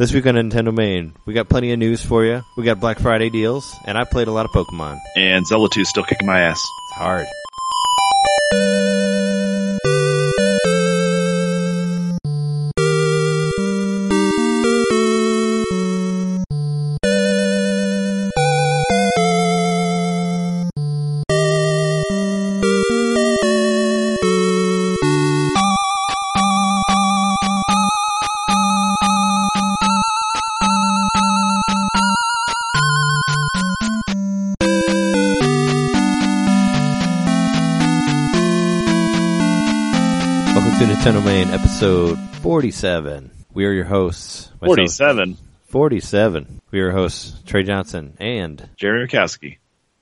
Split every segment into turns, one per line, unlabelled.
This week on NintenDomain, we got plenty of news for you. We got Black Friday deals, and I played a lot of Pokemon.
And Zelda 2 is still kicking my ass.
It's hard. 47. We are your hosts. Myself-
47.
47. We are your hosts, Trey Johnson and
Jereme Mikowski.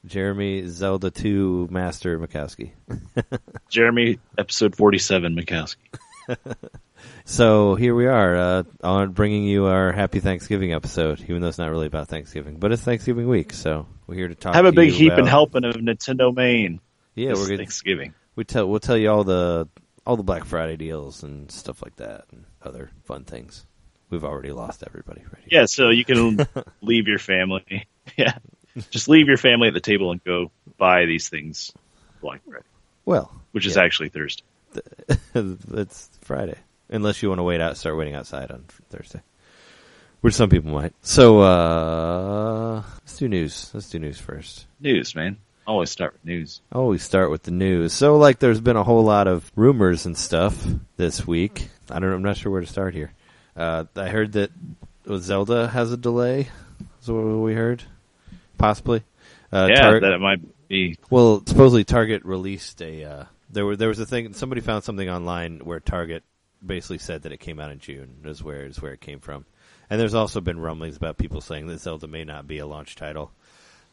Jereme Zelda 2 Master Mikowski.
Jereme, episode 47, Mikowski.
So here we are, uh, on bringing you our Happy Thanksgiving episode, even though it's not really about Thanksgiving, but it's Thanksgiving week, so we're here to talk.
Have a
to
big
you
heap
about,
and helping of NintenDomain.
Yeah,
this
we're gonna
Thanksgiving.
we tell we'll tell you all the all the Black Friday deals and stuff like that, and other fun things. We've already lost everybody. Right here.
Yeah, so you can leave your family. Yeah. Just leave your family at the table and go buy these things Black Friday,
Well,
which is actually Thursday.
it's Friday. Unless you want to wait out, start waiting outside on Thursday, which some people might. So uh, let's do news. Let's do news first.
News, man. Always start with news.
Always start with the news. So, like, there's been a whole lot of rumors and stuff this week. I don't. I'm not sure where to start here. Uh, I heard that Zelda has a delay. Is what we heard, possibly. Uh,
yeah,
Tar-
that it might be.
well, supposedly Target released a. Uh, there were there was a thing. Somebody found something online where Target basically said that it came out in June. Is where is where it came from. And there's also been rumblings about people saying that Zelda may not be a launch title.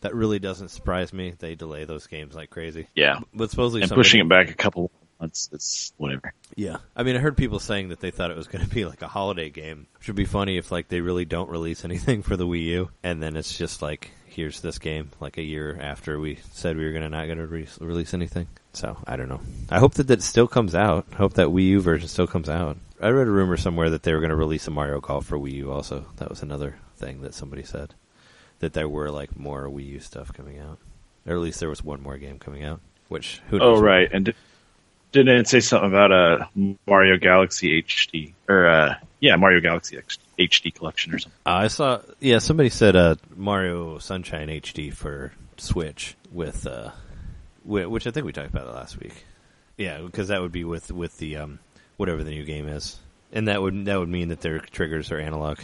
That really doesn't surprise me. They delay those games like crazy.
Yeah.
But supposedly
And
somebody-
pushing it back a couple months, it's whatever.
Yeah, I mean, I heard people saying that they thought it was going to be like a holiday game, which would be funny if like they really don't release anything for the Wii U, and then it's just like here's this game like a year after we said we were going to not going to re- release anything. So I don't know. I hope that that still comes out. I hope that Wii U version still comes out. I read a rumor somewhere that they were going to release a Mario Golf for Wii U. Also, that was another thing that somebody said that there were like more Wii U stuff coming out, or at least there was one more game coming out. Which who knows?
Oh, right. And di- didn't say something about a Mario Galaxy HD? Or, uh, yeah, Mario Galaxy HD collection or something.
Uh, I saw, yeah, somebody said uh, Mario Sunshine HD for Switch with, uh, which I think we talked about last week. Yeah, because that would be with with the um, whatever the new game is, and that would that would mean that their triggers are analog,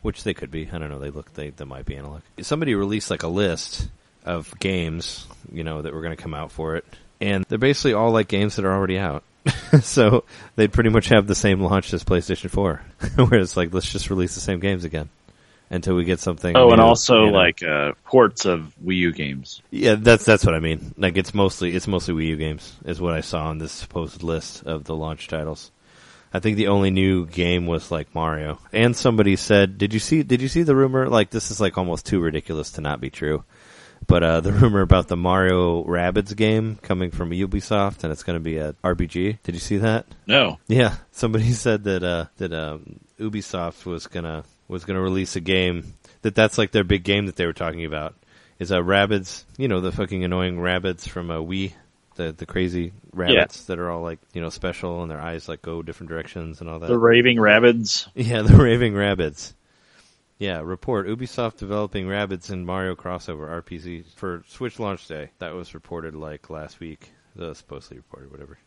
which they could be. I don't know. They look they they might be analog. Somebody released like a list of games, you know, that were going to come out for it, and they're basically all like games that are already out. so they'd pretty much have the same launch as PlayStation 4, where it's like let's just release the same games again until we get something.
Oh, and also
you know?
like uh, ports of Wii U games.
yeah, that's that's what I mean. Like it's mostly it's mostly Wii U games is what I saw on this supposed list of the launch titles. I think the only new game was like Mario. And somebody said, "Did you see? Did you see the rumor? Like this is like almost too ridiculous to not be true." But uh, the rumor about the Mario Rabbids game coming from Ubisoft and it's going to be a RPG. Did you see that?
No.
Yeah, somebody said that uh, that um, Ubisoft was gonna was gonna release a game that that's like their big game that they were talking about is uh, Rabbids. You know the fucking annoying rabbits from a Wii, the the crazy rabbits that are all like you know special and their eyes like go different directions and all that.
The Raving Rabbids.
yeah, the raving rabbits. Yeah, report Ubisoft developing rabbits and Mario crossover RPG for Switch launch day. That was reported like last week. The supposedly reported, whatever.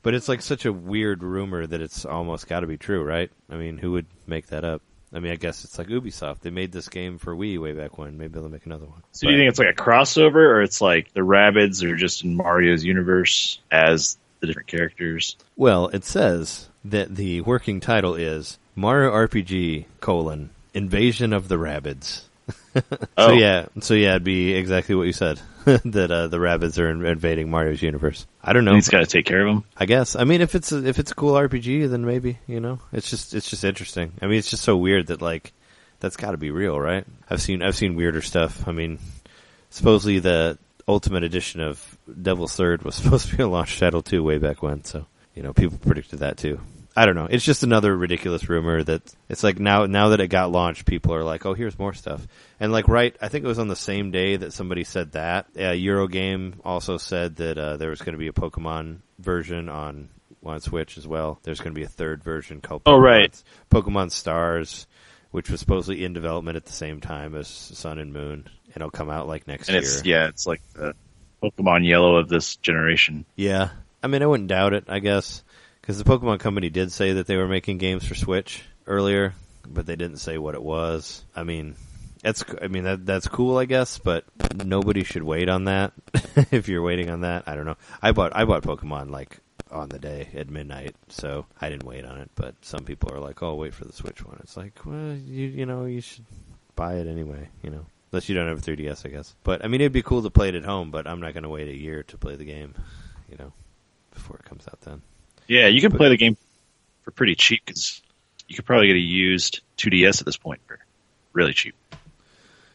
But it's like such a weird rumor that it's almost got to be true, right? I mean, who would make that up? I mean, I guess it's like Ubisoft. They made this game for Wii way back when. Maybe they'll make another one.
So do you think it's like a crossover, or it's like the rabbits are just in Mario's universe as the different characters?
Well, it says that the working title is Mario RPG colon Invasion of the Rabbits. So
Oh.
yeah, so yeah, it'd be exactly what you said that uh, the rabbits are in- invading Mario's universe. I don't know.
He's got to take care of them.
I guess. I mean, if it's a, if it's a cool RPG, then maybe you know. It's just it's just interesting. I mean, it's just so weird that like that's got to be real, right? I've seen I've seen weirder stuff. I mean, supposedly the Ultimate Edition of Devil's Third was supposed to be a launch title too way back when. So you know, people predicted that too. I don't know. It's just another ridiculous rumor that it's like now now that it got launched, people are like, oh, here's more stuff. And like right, I think it was on the same day that somebody said that. Uh, Eurogamer also said that uh, there was going to be a Pokemon version on on Switch as well. There's going to be a third version called Pokemon,
Oh, right.
Pokemon Stars, which was supposedly in development at the same time as Sun and Moon, and it'll come out like next
And
year.
it's yeah, it's like the Pokemon Yellow of this generation.
Yeah, I mean, I wouldn't doubt it. I guess because the Pokemon Company did say that they were making games for Switch earlier, but they didn't say what it was. I mean, that's I mean that that's cool, I guess, but nobody should wait on that. if you're waiting on that, I don't know. I bought I bought Pokemon like on the day at midnight, so I didn't wait on it. But some people are like, "Oh, wait for the Switch one." It's like, well, you you know, you should buy it anyway. You know. Unless you don't have a 3DS, I guess. But I mean, it'd be cool to play it at home. But I'm not going to wait a year to play the game, you know, before it comes out. Then
Yeah, you can play the game for pretty cheap because you could probably get a used 2DS at this point for really cheap.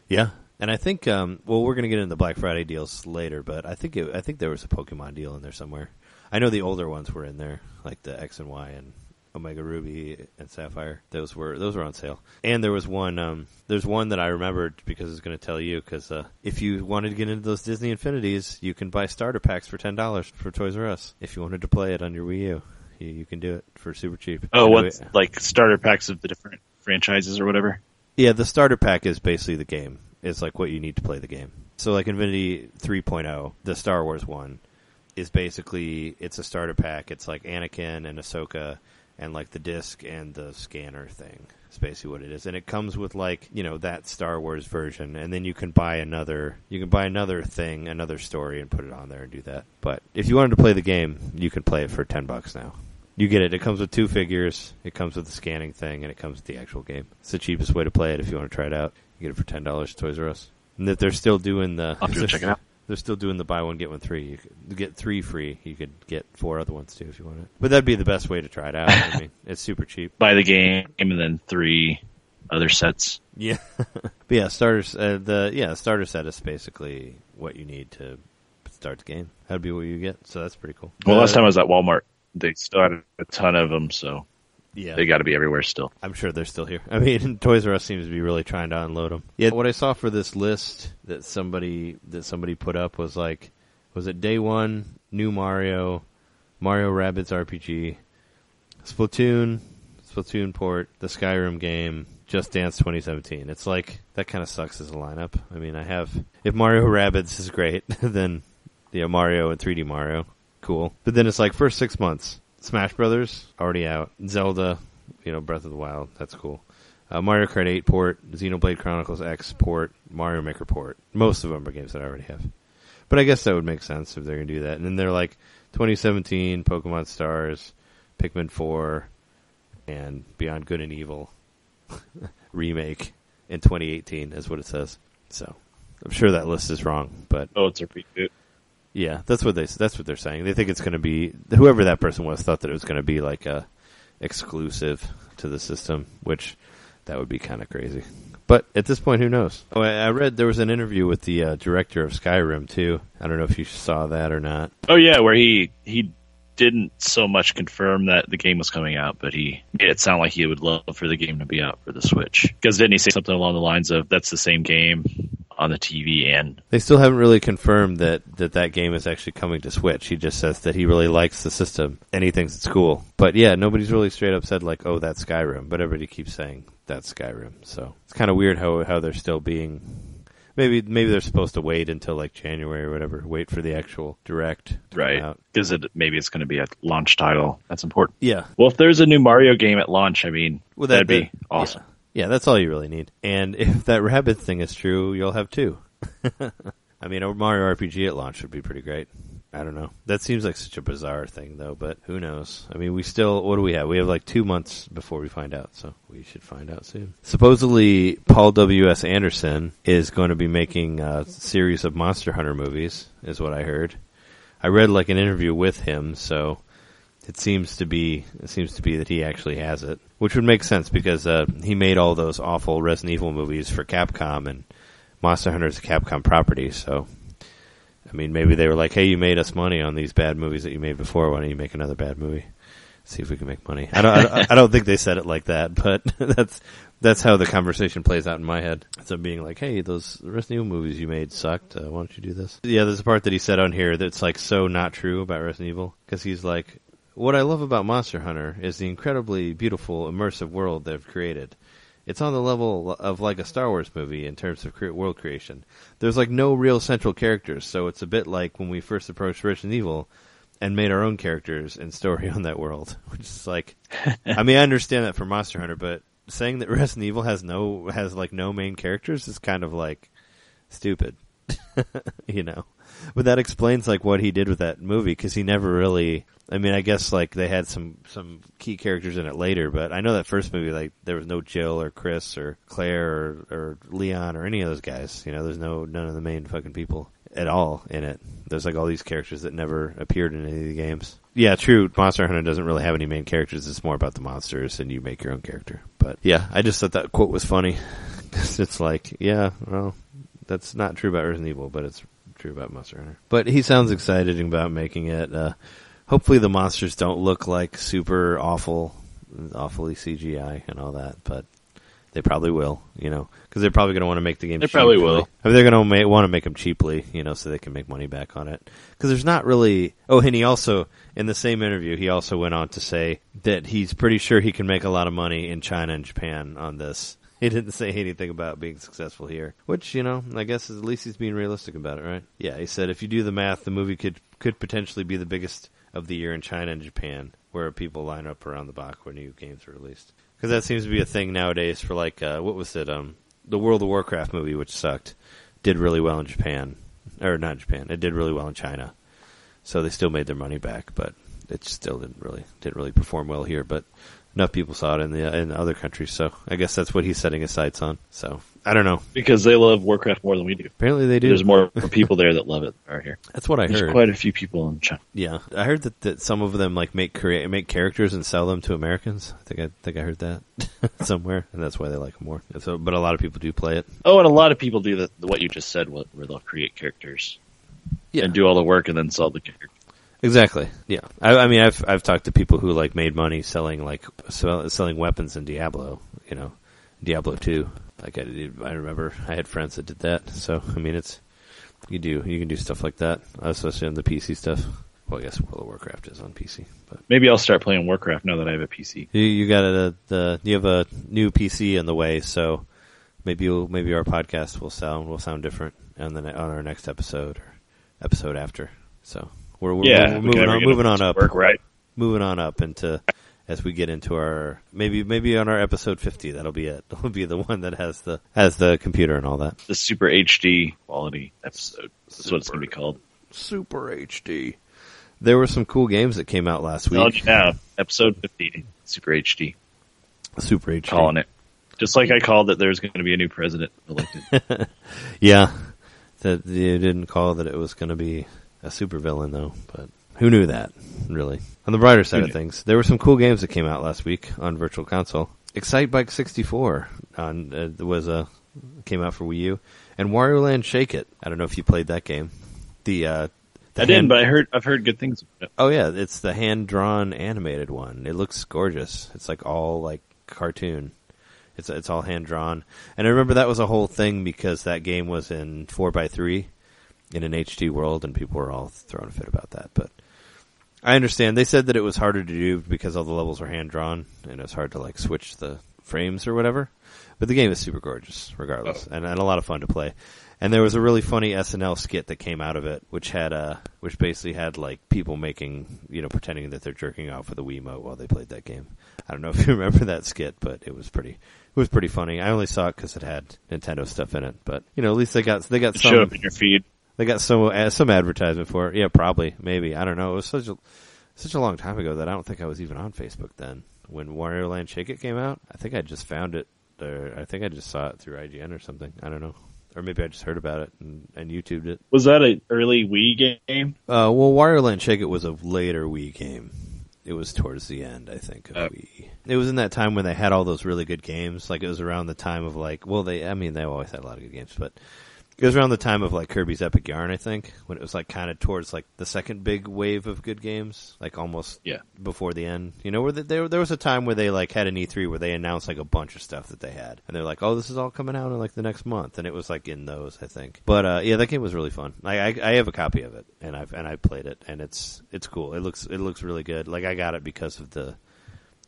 Yeah, and I think um, well, we're going to get into the Black Friday deals later, but I think it, I think there was a Pokemon deal in there somewhere. I know the older ones were in there, like the X and Y and Omega Ruby and Sapphire. Those were those were on sale, and there was one. Um, there's one that I remembered because I was going to tell you because uh, if you wanted to get into those Disney Infinities, you can buy starter packs for ten dollars for Toys R Us. If you wanted to play it on your Wii U, you, you can do it for super cheap.
Oh,
I
what's
it-
like starter packs of the different franchises or whatever?
Yeah, the starter pack is basically the game. It's like what you need to play the game. So like Infinity 3.0, the Star Wars one, is basically it's a starter pack. It's like Anakin and Ahsoka and like the disc and the scanner thing. It's basically what it is. And it comes with like, you know, that Star Wars version and then you can buy another you can buy another thing, another story and put it on there and do that. But if you wanted to play the game, you can play it for 10 bucks now. You get it. It comes with two figures. It comes with the scanning thing, and it comes with the actual game. It's the cheapest way to play it if you want to try it out. You get it for ten dollars Toys R Us. And that they're still doing the.
I'll check it out.
They're still doing the buy one get one free. You could get three free. You could get four other ones too if you want it. But that'd be the best way to try it out. I mean, it's super cheap.
Buy the game and then three other sets.
Yeah. but yeah, starters. Uh, the yeah starter set is basically what you need to start the game. That'd be what you get. So that's pretty cool.
Well,
Uh,
last time I was at Walmart, they still had a ton of them, so
yeah,
they got to be everywhere still.
I'm sure they're still here. I mean, Toys R Us seems to be really trying to unload them. Yeah, what I saw for this list that somebody that somebody put up was like, was it day one, new Mario, Mario Rabbids RPG, Splatoon, Splatoon port, the Skyrim game, Just Dance 2017. It's like that kind of sucks as a lineup. I mean, I have if Mario Rabbids is great, then yeah, Mario and 3D Mario, cool. But then it's like first six months, Smash Brothers already out, Zelda, you know, Breath of the Wild, that's cool. Uh, Mario Kart 8 port, Xenoblade Chronicles X port, Mario Maker port. Most of them are games that I already have. But I guess that would make sense if they're going to do that. And then they're like 2017, Pokemon Stars, Pikmin 4, and Beyond Good and Evil remake in 2018 is what it says. So I'm sure that list is wrong, but
Oh, it's a reboot.
Yeah, that's what they that's what they're saying. They think it's going to be whoever that person was thought that it was going to be like a exclusive to the system, which that would be kind of crazy. But at this point, who knows? Oh, I I read there was an interview with the uh, director of Skyrim too. I don't know if you saw that or not.
Oh yeah, where he he didn't so much confirm that the game was coming out, but he made it sound like he would love for the game to be out for the Switch. Because didn't he say something along the lines of "That's the same game on the TV and
They still haven't really confirmed that, that that game is actually coming to Switch. He just says that he really likes the system and he thinks it's cool. But yeah, nobody's really straight up said like, "Oh, that's Skyrim," but everybody keeps saying that's Skyrim. So it's kind of weird how how they're still being. Maybe maybe they're supposed to wait until like January or whatever. Wait for the actual direct
right? Because it maybe it's going to be a launch title. That's important.
Yeah,
Well, if there's a new Mario game at launch, I mean,
Well,
that'd
that-
be awesome.
Yeah. yeah, that's all you really need. And if that rabbit thing is true, you'll have two. I mean, a Mario RPG at launch would be pretty great. I don't know. That seems like such a bizarre thing, though. But who knows? I mean, we still. What do we have? We have like two months before we find out, so we should find out soon. Supposedly, Paul W. S. Anderson is going to be making a series of Monster Hunter movies, is what I heard. I read like an interview with him, so it seems to be it seems to be that he actually has it, which would make sense because uh, he made all those awful Resident Evil movies for Capcom, and Monster Hunter is a Capcom property. So, mean, maybe they were like, "Hey, you made us money on these bad movies that you made before. Why don't you make another bad movie?" See if we can make money. I don't. I don't, I don't think they said it like that, but that's that's how the conversation plays out in my head. So being like, "Hey, those Resident Evil movies you made sucked. Uh, why don't you do this?" Yeah, there's a part that he said on here that's like so not true about Resident Evil because he's like, "What I love about Monster Hunter is the incredibly beautiful, immersive world they've created." It's on the level of like a Star Wars movie in terms of cre- world creation. There's like no real central characters, so it's a bit like when we first approached Resident Evil and made our own characters and story on that world, which is like, I mean, I understand that for Monster Hunter, but saying that Resident Evil has no has like no main characters is kind of like stupid, you know. But that explains like what he did with that movie because he never really. I mean, I guess like they had some some key characters in it later, but I know that first movie like there was no Jill or Chris or Claire or, or Leon or any of those guys. You know, there's no none of the main fucking people at all in it. There's like all these characters that never appeared in any of the games. Yeah, true. Monster Hunter doesn't really have any main characters. It's more about the monsters, and you make your own character. But yeah, I just thought that quote was funny it's like, yeah, well, that's not true about Resident Evil, but it's true about Monster Hunter. But he sounds excited about making it. Uh, hopefully, the monsters don't look like super awful, awfully CGI and all that. But they probably will, you know, because they're probably going to want to make the game.
They probably
cheaply.
will.
I mean, they're going to want to make them cheaply, you know, so they can make money back on it. Because there's not really. Oh, and he also, in the same interview, he also went on to say that he's pretty sure he can make a lot of money in China and Japan on this. He didn't say anything about being successful here, which you know, I guess at least he's being realistic about it, right? Yeah, he said if you do the math, the movie could could potentially be the biggest of the year in China and Japan, where people line up around the block when new games are released. Because that seems to be a thing nowadays for like uh, what was it? Um, the World of Warcraft movie, which sucked, did really well in Japan, or not Japan. It did really well in China, so they still made their money back, but it still didn't really didn't really perform well here. But enough people saw it in the in other countries, so I guess that's what he's setting his sights on. So I don't know.
because they love Warcraft more than we do.
Apparently they do.
There's more people there that love it than are here.
That's what I
There's
heard.
quite a few people in China.
Yeah, I heard that, that some of them like make create make characters and sell them to Americans. I think I think I heard that somewhere, and that's why they like them more. So, but a lot of people do play it.
Oh, and a lot of people do the, what you just said, where where they'll create characters yeah. and do all the work and then sell the character.
Exactly. Yeah, I, I mean, I've I've talked to people who like made money selling like sell, selling weapons in Diablo. You know, Diablo two. Like I, did- I remember I had friends that did that. So I mean, it's you do you can do stuff like that, especially on the PC stuff. Well, I guess World of Warcraft is on PC, but
Maybe I'll start playing Warcraft now that I have a PC.
You, you got a, the you have a new PC in the way, so maybe you'll, maybe our podcast will sound will sound different on then on our next episode or episode after. So we're, we're,
yeah,
we're moving
can
on moving on up,
Work right.
moving on up into as we get into our maybe maybe on our episode fifty. That'll be it. That'll be the one that has the has the computer and all that.
The Super HD quality episode. That's what it's going to be called.
Super HD. There were some cool games that came out last week.
you now, episode 50, Super HD.
Super HD.
Calling it. Just like I called that there's going to be a new president elected.
Yeah, that you didn't call that it was going to be a supervillain though, but who knew that? Really. On the brighter side of things, there were some cool games that came out last week on Virtual Console. Excitebike 64 on uh, was a came out for Wii U, and Wario Land Shake It. I don't know if you played that game. The uh, the
I didn't, but I heard I've heard good things about it.
Oh yeah, it's the hand drawn animated one. It looks gorgeous. It's like all like cartoon. It's it's all hand drawn. And I remember that was a whole thing because that game was in four x three in an HD world, and people were all throwing a fit about that. But I understand. They said that it was harder to do because all the levels were hand drawn, and it's hard to like switch the frames or whatever. But the game is super gorgeous, regardless, and, and a lot of fun to play. And there was a really funny SNL skit that came out of it, which had uh which basically had like people making, you know, pretending that they're jerking off with a Wiimote while they played that game. I don't know if you remember that skit, but it was pretty, it was pretty funny. I only saw it because it had Nintendo stuff in it, but you know, at least they got they got
It
some
showed up in your feed.
They got some uh, some advertisement for it. Yeah, probably, maybe. I don't know. It was such a such a long time ago that I don't think I was even on Facebook then when Wario Land Shake It came out. I think I just found it, or I think I just saw it through IGN or something. I don't know, or maybe I just heard about it and, and YouTubed it.
Was that an early Wii game?
Uh, well, Land Shake It was a later Wii game. It was towards the end, I think, of
Oh.
Wii. It was in that time when they had all those really good games. Like it was around the time of like, well, they, I mean, they always had a lot of good games, but It was around the time of like Kirby's Epic Yarn, I think, when it was like kind of towards like the second big wave of good games, like almost
Yeah.
before the end. You know, where the, there there was a time where they like had an E3 where they announced like a bunch of stuff that they had, and they're like, "Oh, this is all coming out in like the next month," and it was like in those, I think. But uh, yeah, that game was really fun. I, I I have a copy of it, and I've and I played it, and it's it's cool. It looks it looks really good. Like I got it because of the,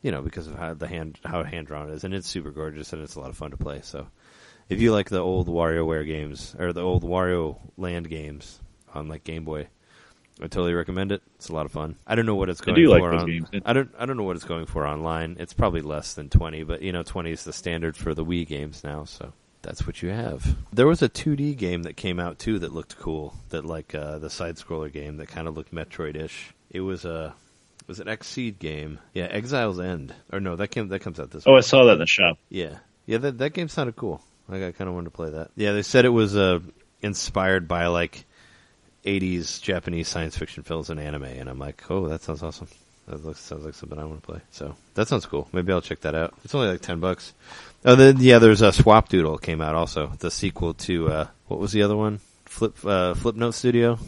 you know, because of how the hand how hand drawn it is, and it's super gorgeous, and it's a lot of fun to play. So if you like the old WarioWare games or the old Wario Land games on like Game Boy, I totally recommend it. It's a lot of fun. I don't know what it's
I
going
do like
for
those
on.
games.
I don't. I don't know what it's going for online. It's probably less than twenty, but you know, twenty is the standard for the Wii games now. So that's what you have. There was a 2D game that came out too that looked cool. That like uh, the side scroller game that kind of looked Metroid-ish. It was a. it was an Xseed game. Yeah, Exile's End. Or no, that came that comes out this.
Oh, I saw that in the shop.
Yeah, yeah, that that game sounded cool. Like I kind of wanted to play that. Yeah, they said it was uh, inspired by like '80s Japanese science fiction films and anime, and I'm like, oh, that sounds awesome. That looks sounds like something I want to play. So that sounds cool. Maybe I'll check that out. It's only like ten bucks. Oh, then yeah, there's a Swapdoodle came out also, the sequel to uh, what was the other one? Flip uh, Flipnote Studio.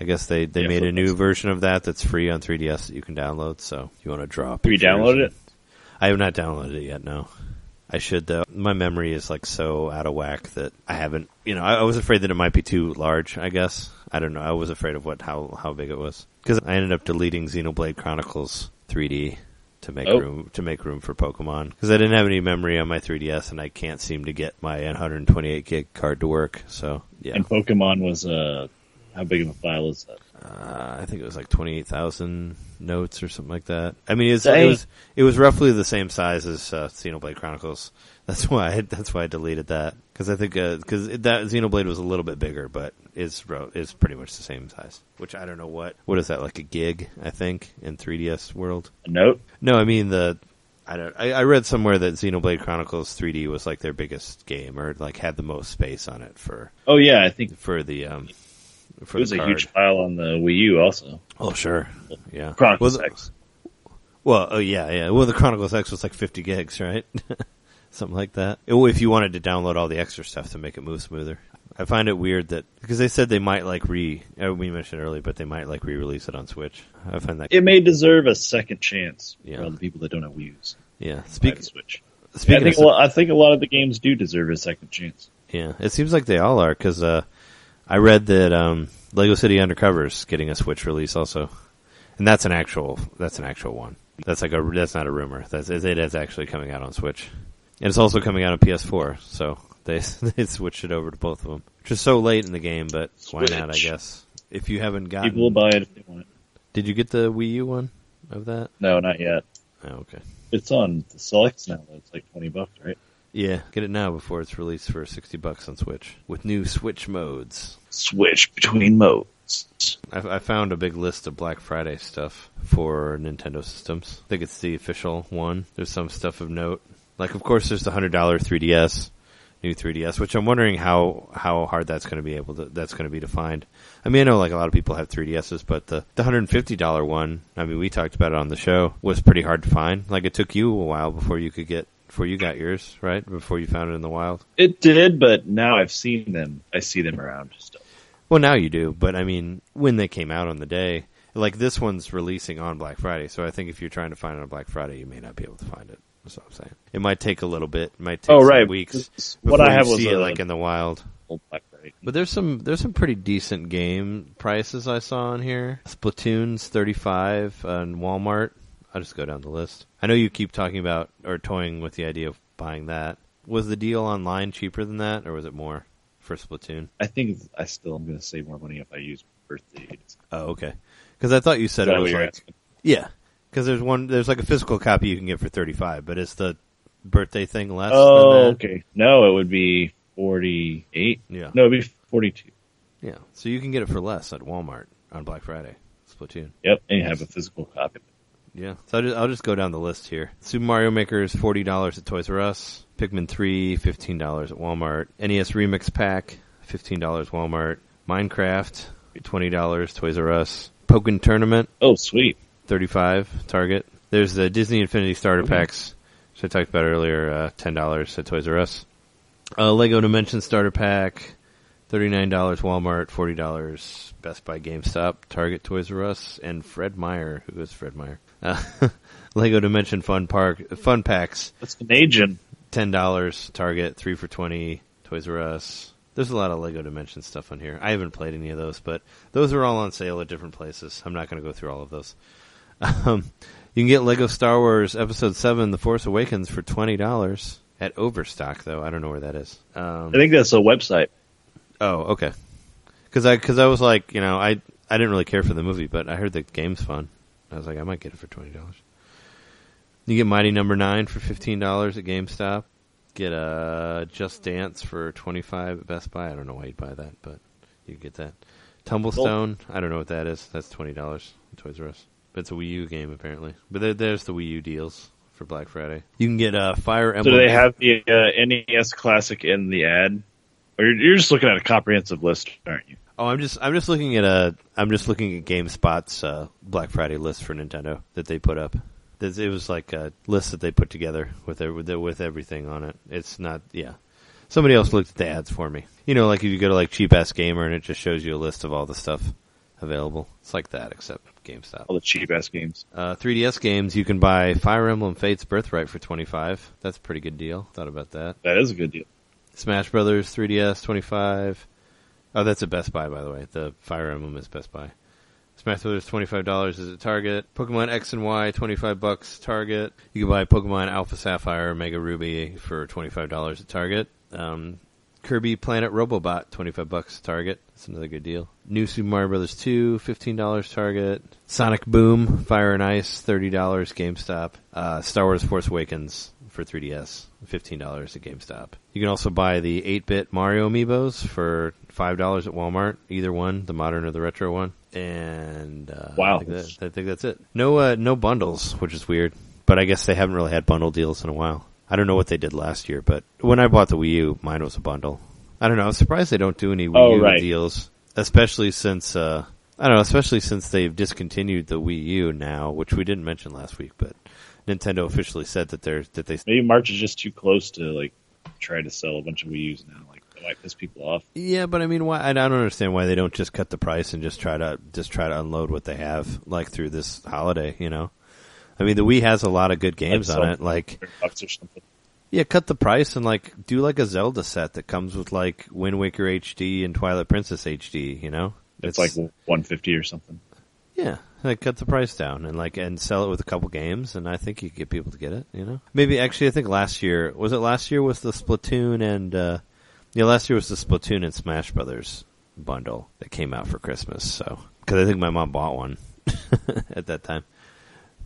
I guess they, they
Yeah,
made a new version of that that's free on 3DS that you can download. So you want to drop?
Have you downloaded it?
I have not downloaded it yet. No, I should though. My memory is like so out of whack that I haven't. You know, I, I was afraid that it might be too large. I guess I don't know. I was afraid of what how how big it was because I ended up deleting Xenoblade Chronicles 3D to make
Oh.
room to make room for Pokemon because I didn't have any memory on my 3DS and I can't seem to get my 128 gig card to work. So yeah,
And Pokemon was uh, how big of a file is that?
Uh, I think it was like 28,000 notes or something like that. I mean, it's, it was it was roughly the same size as uh, Xenoblade Chronicles. That's why I, that's why I deleted that because I think because that Xenoblade was a little bit bigger, but it's is pretty much the same size. Which I don't know what what is that like a gig? I think in 3DS world.
A note?
No, I mean the. I don't. I, I read somewhere that Xenoblade Chronicles 3D was like their biggest game, or like had the most space on it for
Oh yeah, I think
for the um. For
it was
the
a huge file on the Wii U also.
Oh sure, yeah.
Chronicles
Well, the-
X.
Well, oh yeah, yeah. Well, the Chronicles X was like 50 gigs, right? Something like that. If you wanted to download all the extra stuff to make it move smoother. I find it weird that because they said they might like re. Uh, we mentioned earlier, but they might like re-release it on Switch. I find that.
It may deserve a second chance
Yeah.
for all the people that don't have Wii U's.
yeah. Speak,
Switch. Yeah, I
speaking
think
of,
a lot, I think a lot of the games do deserve a second chance.
yeah, it seems like they all are because uh, I read that um, Lego City Undercover's getting a Switch release also, and that's an actual. That's an actual one. That's like a. That's not a rumor. That's it is actually coming out on Switch, and it's also coming out on PS4. So they they switched it over to both of them, which is so late in the game, but why not? I guess if you haven't got,
People will buy it if they want it.
Did you get the Wii U one of that?
No, not yet.
Oh, okay.
It's on the selects now. It's like twenty bucks, right?
Yeah, get it now before it's released for sixty bucks on Switch with new Switch modes.
Switch between modes.
I, I found a big list of Black Friday stuff for Nintendo systems. I think it's the official one. There's some stuff of note. Like, of course, there's the hundred dollar 3DS, new 3DS, which I'm wondering how how hard that's going to be able to that's going to be to find. I mean, I know like a lot of people have 3DSs, but the the hundred and fifty dollar one, I mean, we talked about it on the show, was pretty hard to find. Like, it took you a while before you could get before you got yours, right? Before you found it in the wild.
It did, but now I've seen them. I see them around still.
Well, now you do, but I mean, when they came out on the day, like this one's releasing on Black Friday, so I think if you're trying to find it on Black Friday, you may not be able to find it. That's what I'm saying. It might take a little bit. It might take
Oh, right.
weeks.
What I have was
see it
a-
like in the wild.
Black Friday.
But there's some there's some pretty decent game prices I saw on here. Splatoon's 35 on Walmart. I'll just go down the list. I know you keep talking about or toying with the idea of buying that. Was the deal online cheaper than that, or was it more for Splatoon?
I think I still am going to save more money if I use birthdays.
Oh, okay. Because I thought you said it was like
asking?
yeah. Because there's one there's like a physical copy you can get for 35, but it's the birthday thing less?
Oh,
than that?
okay. No, it would be forty-eight.
Yeah.
No, it'd be forty-two.
Yeah. So you can get it for less at Walmart on Black Friday. Splatoon.
Yep, and you have a physical copy.
Yeah. So I'll just, I'll just go down the list here. Super Mario Maker is forty dollars at Toys R Us. Pikmin 3, fifteen dollars at Walmart. NES Remix Pack, fifteen dollars Walmart. Minecraft, twenty dollars Toys R Us. Pokken Tournament,
Oh, sweet.
thirty-five Target. There's the Disney Infinity Starter Packs, which I talked about earlier. Uh, ten dollars at Toys R Us. Uh, Lego Dimension Starter Pack, $39 Walmart, $40 Best Buy, GameStop, Target, Toys R Us, and Fred Meyer. Who is Fred Meyer? Uh, Lego Dimension Fun Park, Fun Packs,
That's Canadian.
$10 Target, 3 for 20 Toys R Us. There's a lot of Lego Dimension stuff on here. I haven't played any of those, but those are all on sale at different places. I'm not going to go through all of those. Um, you can get Lego Star Wars Episode 7 The Force Awakens for $20 at Overstock, though. I don't know where that is. Um,
I think that's a website.
Oh, okay. Because I because I was like, you know, I I didn't really care for the movie, but I heard the game's fun. I was like, I might get it for twenty dollars. You get Mighty Number Nine for fifteen dollars at GameStop. Get a Just Dance for twenty five at Best Buy. I don't know why you'd buy that, but you get that. Tumblestone. I don't know what that is. That's twenty dollars. Toys R Us. But it's a Wii U game apparently. But there, there's the Wii U deals for Black Friday. You can get uh, Fire
So
Emblem.
do they have the uh, NES Classic in the ad? Or you're, you're just looking at a comprehensive list, aren't you?
Oh, I'm just I'm just looking at a I'm just looking at GameSpot's uh, Black Friday list for Nintendo that they put up. It was like a list that they put together with their, with, their, with everything on it. It's not yeah. Somebody else looked at the ads for me. You know, like if you go to like Cheap Ass Gamer and it just shows you a list of all the stuff available. It's like that except GameStop.
All the cheap ass games.
Uh, 3DS games you can buy Fire Emblem Fates Birthright for 25. That's a pretty good deal. Thought about that.
That is a good deal.
Smash Brothers 3DS 25. Oh, that's a Best Buy, by the way. The Fire Emblem is Best Buy. Smash Brothers twenty five dollars is at Target. Pokemon X and Y twenty five bucks Target. You can buy Pokemon Alpha Sapphire, Mega Ruby for twenty five dollars at Target. Um, Kirby Planet Robobot twenty five bucks Target. That's another good deal. New Super Mario Brothers two fifteen dollars Target. Sonic Boom Fire and Ice thirty dollars GameStop. Uh, Star Wars Force Awakens for 3DS, fifteen dollars at GameStop. You can also buy the eight bit Mario amiibos for five dollars at Walmart. Either one, the modern or the retro one. And uh,
Wow.
I think, that, I think that's it. No, uh, no bundles, which is weird. But I guess they haven't really had bundle deals in a while. I don't know what they did last year, but when I bought the Wii U, mine was a bundle. I don't know. I'm surprised they don't do any Wii
Oh,
U
right.
deals, especially since uh, I don't know, especially since they've discontinued the Wii U now, which we didn't mention last week, but Nintendo officially said that they're that they
Maybe March is just too close to like try to sell a bunch of Wii U's now. Like it might piss people off.
Yeah, but I mean, why? I don't understand why they don't just cut the price and just try to just try to unload what they have like through this holiday. You know, I mean, the Wii has a lot of good games
Like
on it. Like,
Bucks or something.
yeah, cut the price and like do like a Zelda set that comes with like Wind Waker HD and Twilight Princess HD. You know,
It's, like 150 or something.
Yeah, like cut the price down and like and sell it with a couple games, and I think you could get people to get it. You know, maybe actually, I think last year was it last year was the Splatoon and uh yeah, last year was the Splatoon and Smash Brothers bundle that came out for Christmas. So because I think my mom bought one at that time,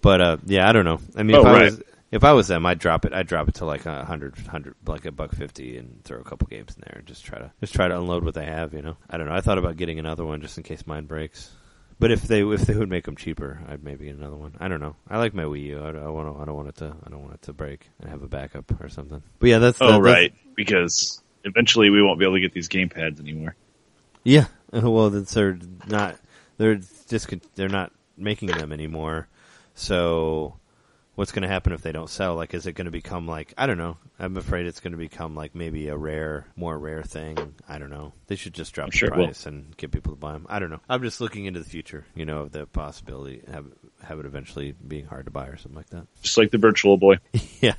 but uh yeah, I don't know. I mean,
Oh,
if I was if I was them, I'd drop it. I'd drop it to like a hundred, hundred, like a buck fifty, and throw a couple games in there, and just try to just try to unload what they have. You know, I don't know. I thought about getting another one just in case mine breaks. But if they if they would make them cheaper, I'd maybe get another one. I don't know. I like my Wii U. I, I want to. I don't want it to I don't want it to break and have a backup or something. But yeah, that's
Oh,
that- that's-
Because eventually we won't be able to get these game pads anymore.
Yeah. Well, they're not they're just they're not making them anymore. So what's going to happen if they don't sell? Like, is it going to become like I don't know. I'm afraid it's going to become like maybe a rare, more rare thing. I don't know. They should just drop
I'm
the
sure
price and get people to buy them. I don't know. I'm just looking into the future. You know, of the possibility have have it eventually being hard to buy or something like that.
Just like the Virtual Boy.
Yeah,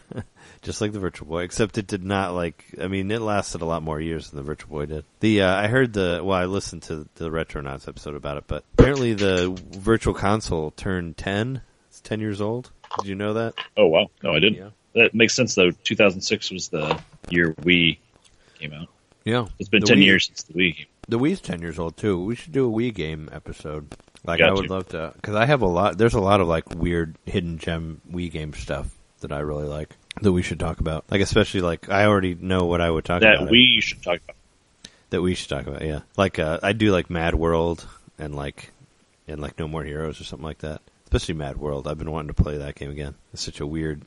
just like the Virtual Boy, except it did not like. I mean, it lasted a lot more years than the Virtual Boy did. The uh, I heard the well, I listened to the Retronauts episode about it, but apparently the Virtual Console turned ten. It's ten years old. Did you know that?
Oh, wow. No, I didn't.
Yeah.
That makes sense, though. 2006 was the year Wii came out.
Yeah,
It's been
The
10
Wii-
years since the Wii came
The Wii's ten years old too. We should do a Wii game episode. Like
Got
I would love to, because I have a lot. There's a lot of like weird hidden gem Wii game stuff that I really like that we should talk about. Like especially like I already know what I would talk
That
about.
Wii you should talk about.
that we should talk about. Yeah, like uh, I do like Mad World and like and like No More Heroes or something like that. Especially Mad World. I've been wanting to play that game again. It's such a weird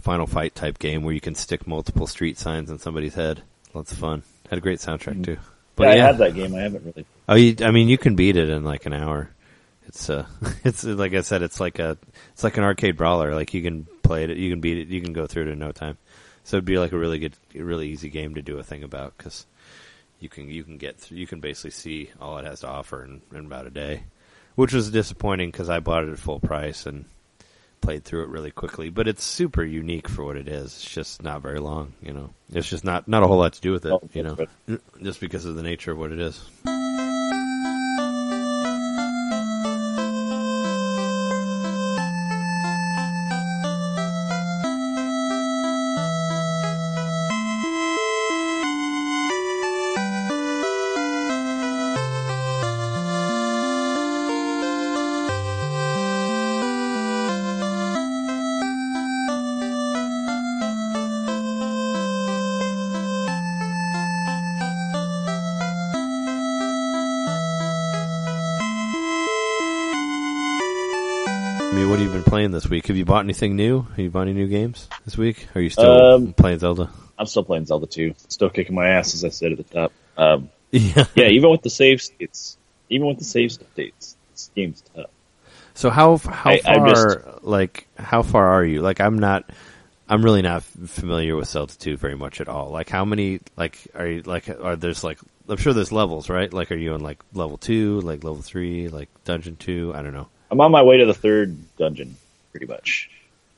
Final Fight type game where you can stick multiple street signs on somebody's head. Lots of fun. Had a great soundtrack too. But
yeah,
yeah,
I had that game. I haven't really.
oh, you, I mean, you can beat it in like an hour. It's uh, it's like I said, it's like a, it's like an arcade brawler. Like you can play it, you can beat it, you can go through it in no time. So it'd be like a really good, really easy game to do a thing about because you can you can get through, you can basically see all it has to offer in, in about a day, which was disappointing because I bought it at full price and played through it really quickly. But it's super unique for what it is. It's just not very long, you know. It's just not not a whole lot to do with it,
Oh,
you know, just because of the nature of what it is. Playing this week? Have you bought anything new? Have you bought any new games this week? Are you still
Um,
playing Zelda?
I'm still playing Zelda 2. Still kicking my ass, as I said at the top. Um,
Yeah.
yeah, even with the save states, even with the save states, this game's tough.
So how how
I-
far
just-
like how far are you? Like I'm not I'm really not familiar with Zelda 2 very much at all. Like how many like are you like are there's like I'm sure there's levels, right? Like are you on like level 2, like level 3, like dungeon 2? I don't know.
I'm on my way to the third dungeon, pretty much.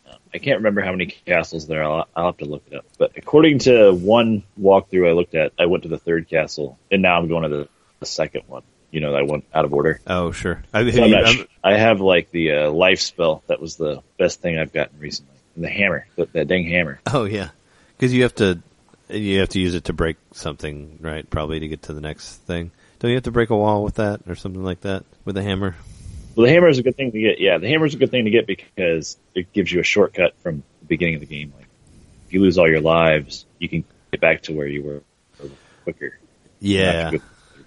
Uh, I can't remember how many castles there are. I'll, I'll have to look it up. But according to one walkthrough I looked at, I went to the third castle, and now I'm going to the, the second one. You know, I went out of order.
Oh, sure. I,
So not
I'm-
I have like the uh, life spell. That was the best thing I've gotten recently. And the hammer, that, that dang hammer.
oh yeah. Cuz you have to you have to use it to break something, right? Probably to get to the next thing. Don't you have to break a wall with that or something like that with a hammer?
Well, the hammer is a good thing to get. Yeah, the hammer is a good thing to get because it gives you a shortcut from the beginning of the game. Like, if you lose all your lives, you can get back to where you were quicker.
Yeah.
go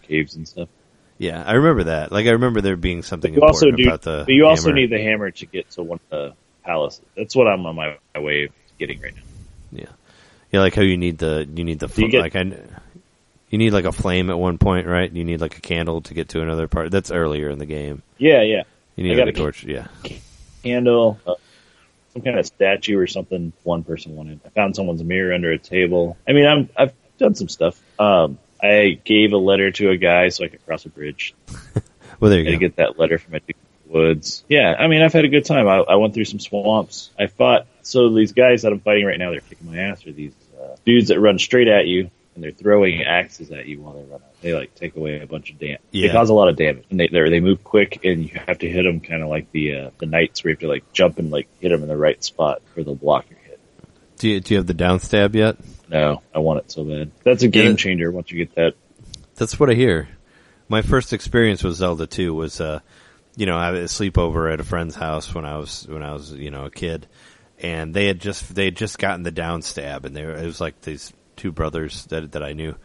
caves and stuff.
Yeah, I remember that. Like I remember there being something
You also
important
do,
about the
but you also
hammer.
need the hammer to get to one of the palaces. That's what I'm on my, my way of getting right now.
Yeah, yeah, like how you need the you need the
you get-
like I, you need like a flame at one point, right? You need like a candle to get to another part. That's earlier in the game.
Yeah, yeah.
You
I
need
got
like a
a-
torch. Yeah,
Candle, uh, some kind of statue or something. One person wanted. I found someone's mirror under a table. I mean, I'm I've done some stuff. Um, I gave a letter to a guy so I could cross a bridge.
well there
I
you go.
get that letter from Eddie Woods. Yeah, I mean, I've had a good time. I, I went through some swamps. I fought. So these guys that I'm fighting right now, they're kicking my ass. Are these uh, dudes that run straight at you and they're throwing axes at you while they run out. They like take away a bunch of damage.
Yeah.
They cause a lot of damage, and they they're, move quick, and you have to hit them kind of like the uh, the knights, where you have to like jump and like hit them in the right spot, or they'll block your hit.
Do you do you have the down stab yet?
No, I want it so bad. That's a game
Yeah.
changer once you get that.
That's what I hear. My first experience with Zelda 2 was, uh, you know, I had a sleepover at a friend's house when I was when I was you know a kid, and they had just they had just gotten the down stab, and they were, it was like these two brothers that that I knew.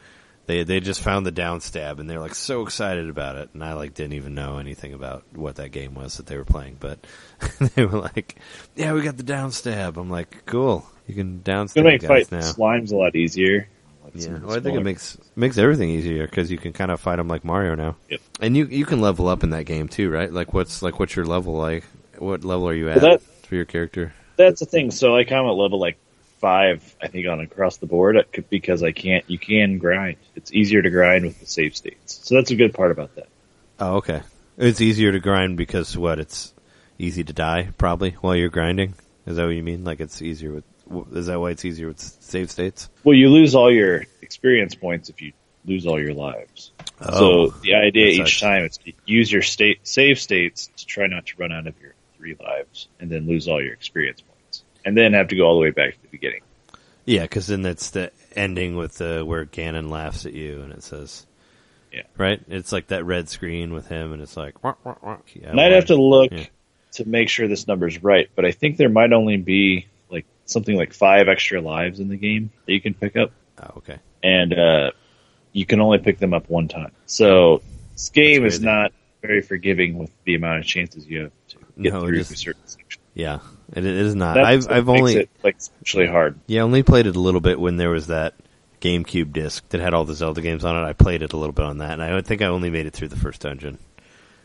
They they just found the down stab, and they're like so excited about it, and I like didn't even know anything about what that game was that they were playing, but they were like, "Yeah, we got the down stab." I'm like, "Cool, you can down stab
make
guys
fight
now."
slimes a lot easier.
Yeah, well, I think it makes makes everything easier because you can kind of fight them like Mario now.
Yep.
And you you can level up in that game too, right? Like what's like what's your level like? What level are you at
Well, that-
for your character?
That's the thing. So like I'm at level like five, I think, on across the board uh, because I can't. You can grind. It's easier to grind with the save states. So that's a good part about that.
Oh, okay. It's easier to grind because what? It's easy to die probably while you're grinding. Is that what you mean? Like it's easier with? Is that why it's easier with save states?
Well, you lose all your experience points if you lose all your lives.
Oh,
so the idea each
sucks.
time is to use your state save states to try not to run out of your three lives, and then lose all your experience points, and then have to go all the way back to the beginning.
Yeah, because then that's the ending with the where Ganon laughs at you and it says,
Yeah.
right. It's like that red screen with him, and it's like, wah, wah, wah. Yeah,
And I'd have to look
Yeah.
to make sure this number's right, but I think there might only be like something like five extra lives in the game that you can pick up,
Oh, okay.
and uh, you can only pick them up one time. So this game is not very forgiving with the amount of chances you have to get
No,
through
just-
a certain section.
Yeah, it, it is not.
That's
I've I've only
it, like especially hard.
yeah only played it a little bit when there was that GameCube disc that had all the Zelda games on it. I played it a little bit on that, and I think I only made it through the first dungeon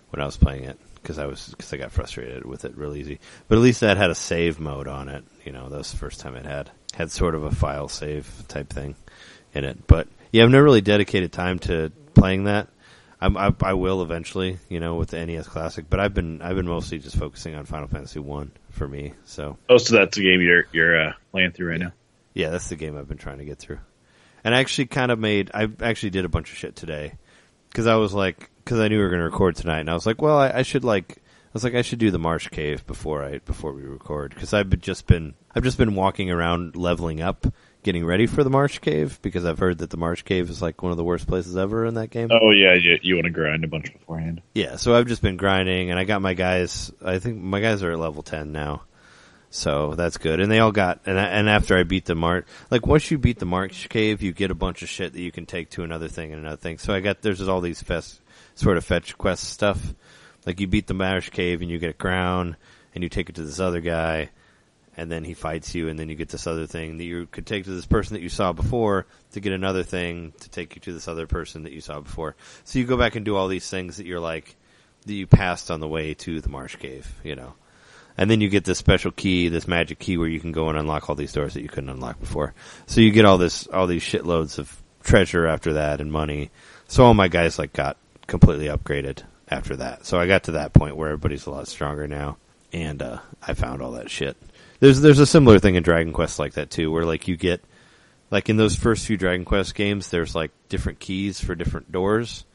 when I was playing it because I was because I got frustrated with it real easy. But at least that had a save mode on it. You know, that was the first time it had had sort of a file save type thing. in it. But yeah, I've never really dedicated time to playing that. I'm, I, I will eventually, you know, with the NES Classic. But I've been I've been mostly just focusing on Final Fantasy One for me. So
Oh, so that's the game you're you're uh, playing through right now.
yeah, that's the game I've been trying to get through. And I actually kind of made I actually did a bunch of shit today because I was like because I knew we were going to record tonight, and I was like, well, I, I should like I was like I should do the Marsh Cave before I before we record because I've been- just been I've just been walking around leveling up. Getting ready for the Marsh Cave because I've heard that the Marsh Cave is like one of the worst places ever in that game.
Oh yeah, you, you want to grind a bunch beforehand.
Yeah, so I've just been grinding, and I got my guys. I think my guys are at level ten now, so that's good. And they all got. And I, and after I beat the March, like once you beat the Marsh Cave, you get a bunch of shit that you can take to another thing and another thing. So I got there's all these fest sort of fetch quest stuff. Like you beat the Marsh Cave, and you get a crown, and you take it to this other guy, and then he fights you, and then you get this other thing that you could take to this person that you saw before to get another thing to take you to this other person that you saw before. So you go back and do all these things that you're like that you passed on the way to the marsh cave, you know. And then you get this special key, this magic key where you can go and unlock all these doors that you couldn't unlock before. So you get all this all these shitloads of treasure after that and money. So all my guys like got completely upgraded after that. So I got to that point where everybody's a lot stronger now and uh I found all that shit. There's there's a similar thing in Dragon Quest like that too, where like you get like in those first few Dragon Quest games, there's like different keys for different doors.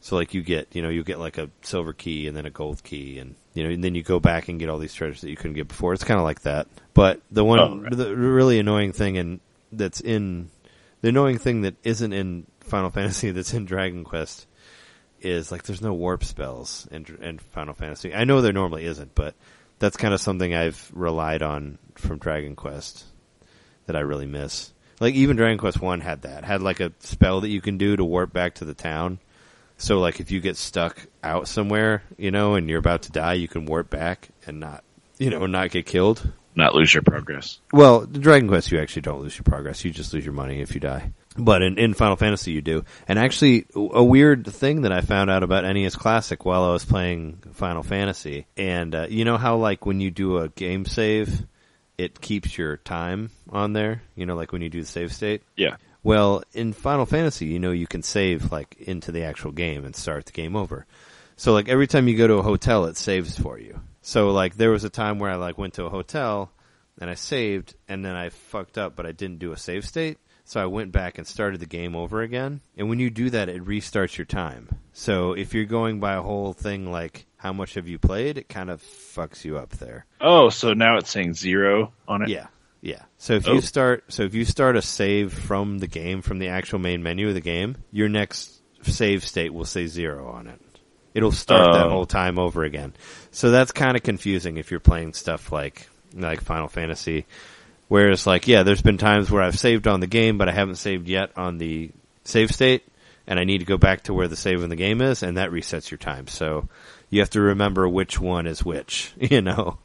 So like you get you know you get like a silver key and then a gold key and you know and then you go back and get all these treasures that you couldn't get before. It's kind of like that. But the one
Oh, right.
the really annoying thing and that's in the annoying thing that isn't in Final Fantasy that's in Dragon Quest is like there's no warp spells in, in Final Fantasy. I know there normally isn't, but that's kind of something I've relied on from Dragon Quest that I really miss. Like even Dragon Quest One had that had like a spell that you can do to warp back to the town. So like if you get stuck out somewhere, you know, and you're about to die, you can warp back and not, you know, not get killed.
Not lose your progress.
Well, the Dragon Quest, you actually don't lose your progress. You just lose your money if you die. But in, in Final Fantasy, you do. And actually, a weird thing that I found out about NES Classic while I was playing Final Fantasy, and uh, you know how like when you do a game save, it keeps your time on there. You know, like when you do the save state.
Yeah.
Well, in Final Fantasy, you know, you can save like into the actual game and start the game over. So like every time you go to a hotel, it saves for you. So like there was a time where I like went to a hotel and I saved and then I fucked up, but I didn't do a save state. So I went back and started the game over again. And when you do that, it restarts your time. So if you're going by a whole thing like how much have you played, it kind of fucks you up there.
Oh, so now it's saying zero on it.
Yeah, yeah. So if
Oh.
you start, so if you start a save from the game, from the actual main menu of the game, your next save state will say zero on it. It'll start that
Oh.
whole time over again. So that's kind of confusing if you're playing stuff like like Final Fantasy. Whereas, like, yeah, there's been times where I've saved on the game, but I haven't saved yet on the save state, and I need to go back to where the save in the game is, and that resets your time. So you have to remember which one is which. You know,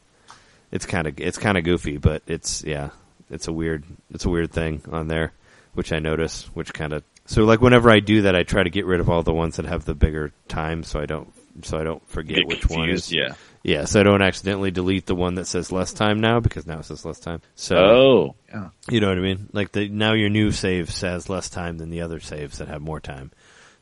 it's kind of it's kind of goofy, but it's yeah, it's a weird it's a weird thing on there, which I notice, which kind of so like whenever I do that, I try to get rid of all the ones that have the bigger time, so I don't so I don't forget
Get
which one is
Yeah.
Yeah, so I don't accidentally delete the one that says less time now because now it says less time. So
Oh. Yeah.
you know what I mean? Like the now your new save says less time than the other saves that have more time.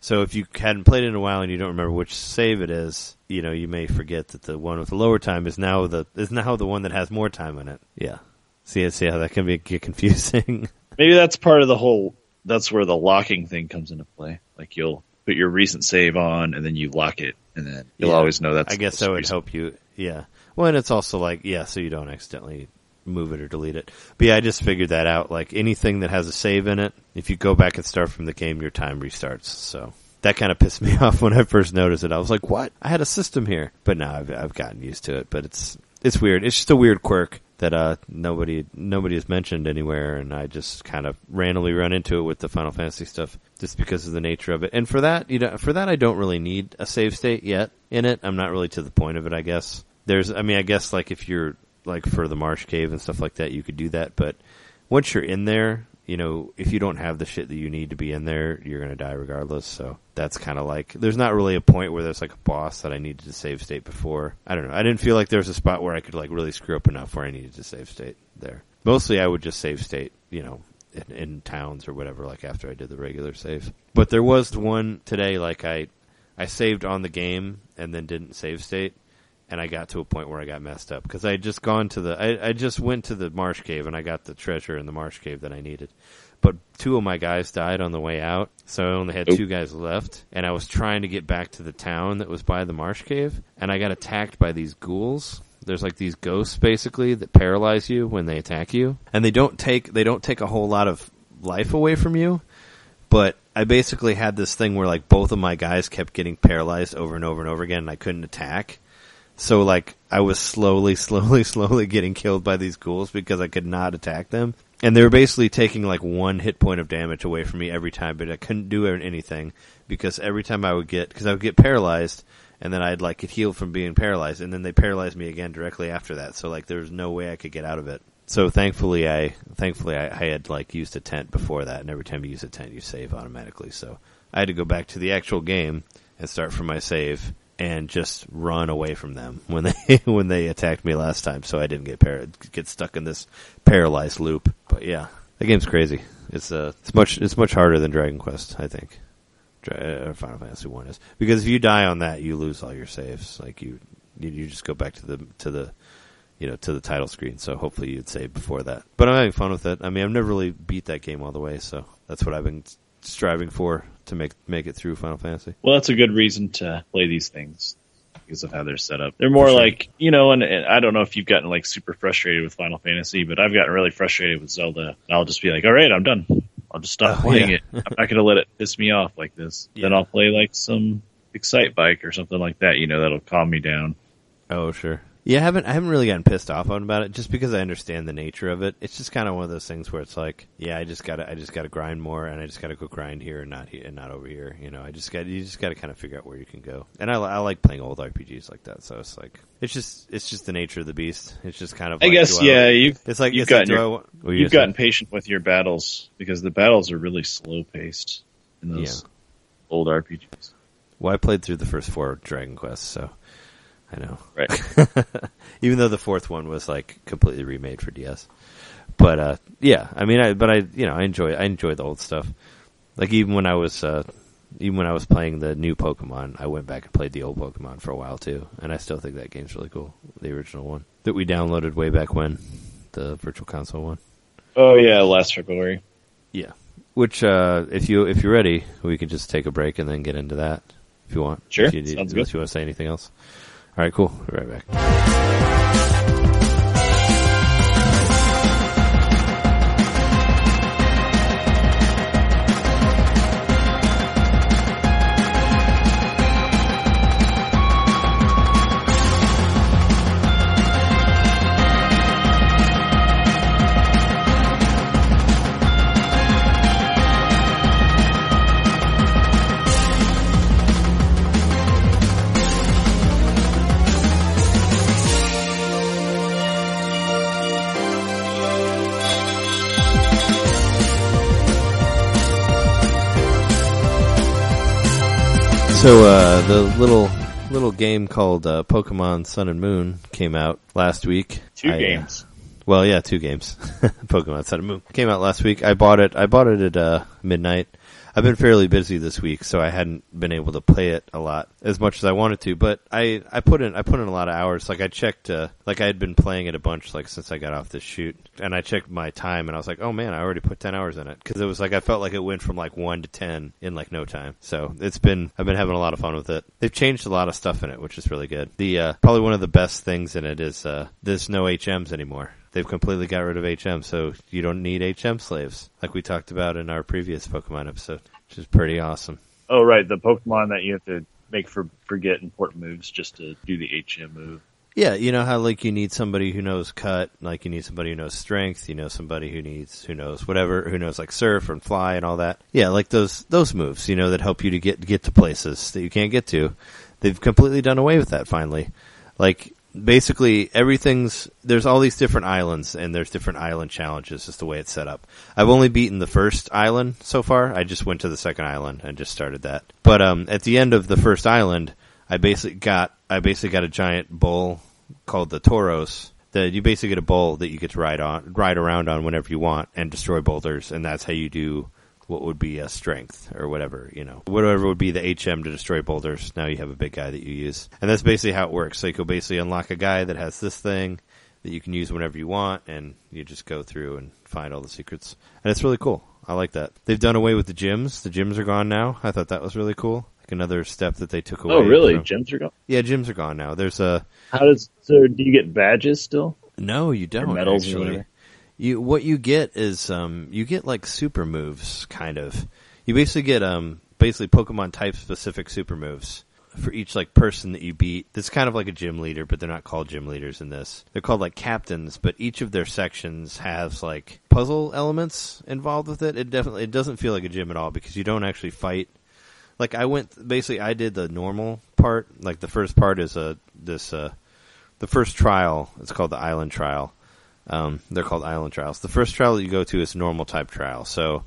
So if you hadn't played it in a while and you don't remember which save it is, you know, you may forget that the one with the lower time is now the is now the one that has more time in it. Yeah. See, see how that can be get confusing.
Maybe that's part of the whole. That's where the locking thing comes into play. Like you'll put your recent save on, and then you lock it, and then you'll
Yeah.
always know that's.
I guess that would
recent-
help you. Yeah. Well, and it's also like, yeah, so you don't accidentally move it or delete it. But yeah, I just figured that out. Like anything that has a save in it, if you go back and start from the game, your time restarts. So that kind of pissed me off when I first noticed it. I was like, what? I had a system here. But now I've, I've gotten used to it. But it's, it's weird. It's just a weird quirk that, uh, nobody, nobody has mentioned anywhere. And I just kind of randomly run into it with the Final Fantasy stuff just because of the nature of it. And for that, you know, for that, I don't really need a save state yet in it. I'm not really to the point of it, I guess. There's, I mean, I guess like if you're like for the Marsh Cave and stuff like that, you could do that. But once you're in there, you know, if you don't have the shit that you need to be in there, you're gonna die regardless. So that's kind of like, there's not really a point where there's like a boss that I needed to save state before. I don't know. I didn't feel like there was a spot where I could like really screw up enough where I needed to save state there. Mostly I would just save state, you know, in, in towns or whatever. Like after I did the regular save, but there was one today. Like I I saved on the game and then didn't save state, and I got to a point where I got messed up because I had just gone to the I, I just went to the marsh cave and I got the treasure in the marsh cave that I needed. But two of my guys died on the way out, so I only had
oh.
two guys left, and I was trying to get back to the town that was by the marsh cave, and I got attacked by these ghouls. There's like these ghosts basically that paralyze you when they attack you, and they don't take they don't take a whole lot of life away from you, but I basically had this thing where like both of my guys kept getting paralyzed over and over and over again, and I couldn't attack. So like I was slowly, slowly, slowly getting killed by these ghouls because I could not attack them, and they were basically taking like one hit point of damage away from me every time, but I couldn't do anything because every time I would get because I would get paralyzed. And then I'd like get healed from being paralyzed, and then they paralyzed me again directly after that. So like there was no way I could get out of it. So thankfully, I thankfully I, I had like used a tent before that, and every time you use a tent, you save automatically. So I had to go back to the actual game and start from my save and just run away from them when they when they attacked me last time, so I didn't get par- get stuck in this paralyzed loop. But yeah, the game's crazy. It's uh, it's much it's much harder than Dragon Quest, I think. Uh, Final Fantasy One is because if you die on that, you lose all your saves. Like you, you, you just go back to the to the you know, to the title screen. So hopefully you'd save before that. But I'm having fun with it. I mean, I've never really beat that game all the way, so that's what I've been striving for to make make it through Final Fantasy.
Well, that's a good reason to play these things because of how they're set up. They're more
sure.
like you know, and, and I don't know if you've gotten like super frustrated with Final Fantasy, but I've gotten really frustrated with Zelda. I'll just be like, all right, I'm done. I'll just stop
Oh,
playing
yeah.
it. I'm not going to let it piss me off like this.
Yeah.
Then I'll play like some Excitebike or something like that. You know, that'll calm me down.
Oh, sure. Yeah, I haven't I haven't really gotten pissed off on about it just because I understand the nature of it. It's just kind of one of those things where it's like, yeah, I just gotta I just gotta grind more, and I just gotta go grind here and not here and not over here. You know, I just got you just gotta kind of figure out where you can go. And I, I like playing old RPGs like that, so it's like it's just it's just the nature of the beast. It's just kind of
I
like,
guess yeah, you've
It's like
you've
it's
gotten
do
your-
I wa- what were you
you've gotten patient with your battles because the battles are really slow paced in those
Yeah.
old RPGs.
Well, I played through the first four Dragon Quests, so I know.
Right.
Even though the fourth one was like completely remade for DS, but uh, yeah, I mean, I but I you know I enjoy I enjoy the old stuff. Like even when I was uh, even when I was playing the new Pokemon, I went back and played the old Pokemon for a while too, and I still think that game's really cool. The original one that we downloaded way back when, the Virtual Console one.
oh yeah, last February.
Yeah. Which, uh, if you if you're ready, we can just take a break and then get into that if you want.
Sure,
If you,
sounds
unless
good.
you want to say anything else. All right, cool. Be right back. So uh, the little little game called uh, Pokemon Sun and Moon came out last week.
Two
I, uh,
games.
Well, yeah, two games. Pokemon Sun and Moon came out last week. I bought it. I bought it at uh, midnight. I've been fairly busy this week, so I hadn't been able to play it a lot as much as I wanted to. But I, I put in I put in a lot of hours. Like I checked, uh, like I had been playing it a bunch, like since I got off this shoot, and I checked my time, and I was like, oh man, I already put ten hours in it because it was like I felt like it went from like one to ten in like no time. So it's been I've been having a lot of fun with it. They've changed a lot of stuff in it, which is really good. The uh, probably one of the best things in it is uh, there's no HMs anymore. They've completely got rid of HM, so you don't need HM slaves, like we talked about in our previous Pokemon episode, which is pretty awesome.
Oh right, the Pokemon that you have to make for forget important moves just to do the HM move.
Yeah, you know how like you need somebody who knows cut, like you need somebody who knows strength, you know somebody who needs who knows whatever, who knows like surf and fly and all that. Yeah, like those those moves, you know, that help you to get get to places that you can't get to. They've completely done away with that finally. Like basically everything's there's all these different islands and there's different island challenges just the way it's set up. I've only beaten the first island so far. I just went to the second island and just started that. But um at the end of the first island, I basically got I basically got a giant bull called the Tauros that you basically get a bull that you get to ride on, ride around on whenever you want, and destroy boulders, and that's how you do what would be a strength or whatever, you know, whatever would be the HM to destroy boulders. Now you have a big guy that you use, and that's basically how it works. So you can basically unlock a guy that has this thing that you can use whenever you want, and you just go through and find all the secrets, and it's really cool. I like that. They've done away with the gyms. The gyms are gone now. I thought that was really cool. Like another step that they took oh, away.
Oh, really?
from-
Gems are gone.
Yeah, gyms are gone now. There's a
How does so? Do you get badges still?
no, you don't
medals or
actually.
whatever?
You what you get is um you get like super moves kind of. You basically get um basically Pokemon type specific super moves for each like person that you beat. It's kind of like a gym leader, but they're not called gym leaders in this. They're called like captains, but each of their sections has like puzzle elements involved with it. It definitely it doesn't feel like a gym at all because you don't actually fight like I went basically I did the normal part. Like the first part is a this uh the first trial. It's called the island trial. Um, they're called island trials. The first trial that you go to is normal type trial. So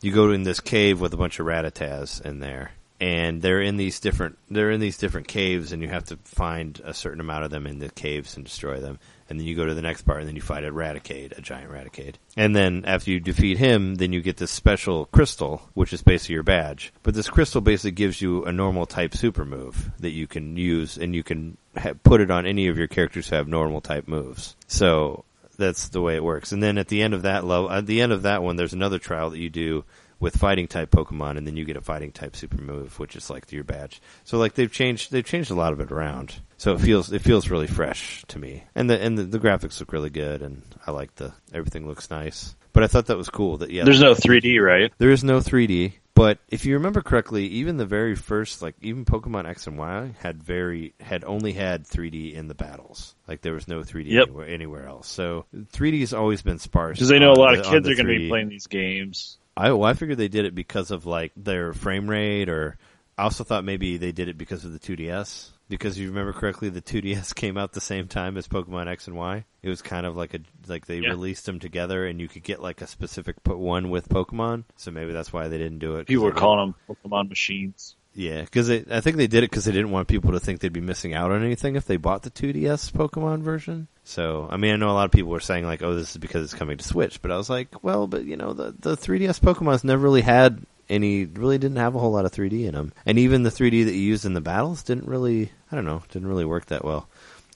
you go in this cave with a bunch of Rattatas in there, and they're in these different they're in these different caves, and you have to find a certain amount of them in the caves and destroy them. And then you go to the next part, and then you fight a Raticate, a giant Raticate. And then after you defeat him, then you get this special crystal, which is basically your badge. But this crystal basically gives you a normal type super move that you can use, and you can ha- put it on any of your characters who have normal type moves. So that's the way it works. And then at the end of that level, at the end of that one, there's another trial that you do with fighting type Pokemon, and then you get a fighting type super move, which is like your badge. So like they've changed, they've changed a lot of it around. So it feels it feels really fresh to me, and the and the, the graphics look really good, and I like the everything looks nice. But I thought that was cool that yeah,
There's no 3D, right?
there is no 3D, but if you remember correctly, even the very first, like even Pokemon X and Y had very had only had 3D in the battles. Like there was no 3D
Yep.
anywhere, anywhere else. So 3D has always been sparse.
Because they know a lot of kids are going to be playing these games.
I well, I figured they did it because of like their frame rate, or I also thought maybe they did it because of the 2DS. Because if you remember correctly, the 2DS came out the same time as Pokemon X and Y. It was kind of like a like they
Yeah.
released them together, and you could get like a specific put one with Pokemon. So maybe that's why they didn't do it.
People were calling them Pokemon machines.
yeah, because I think they did it because they didn't want people to think they'd be missing out on anything if they bought the 2DS Pokemon version. So, I mean, I know a lot of people were saying like, "Oh, this is because it's coming to Switch," but I was like, "Well, but you know, the the 3DS Pokemon's never really had any, really didn't have a whole lot of 3D in him. and even the 3D that you used in the battles didn't really, I don't know, didn't really work that well."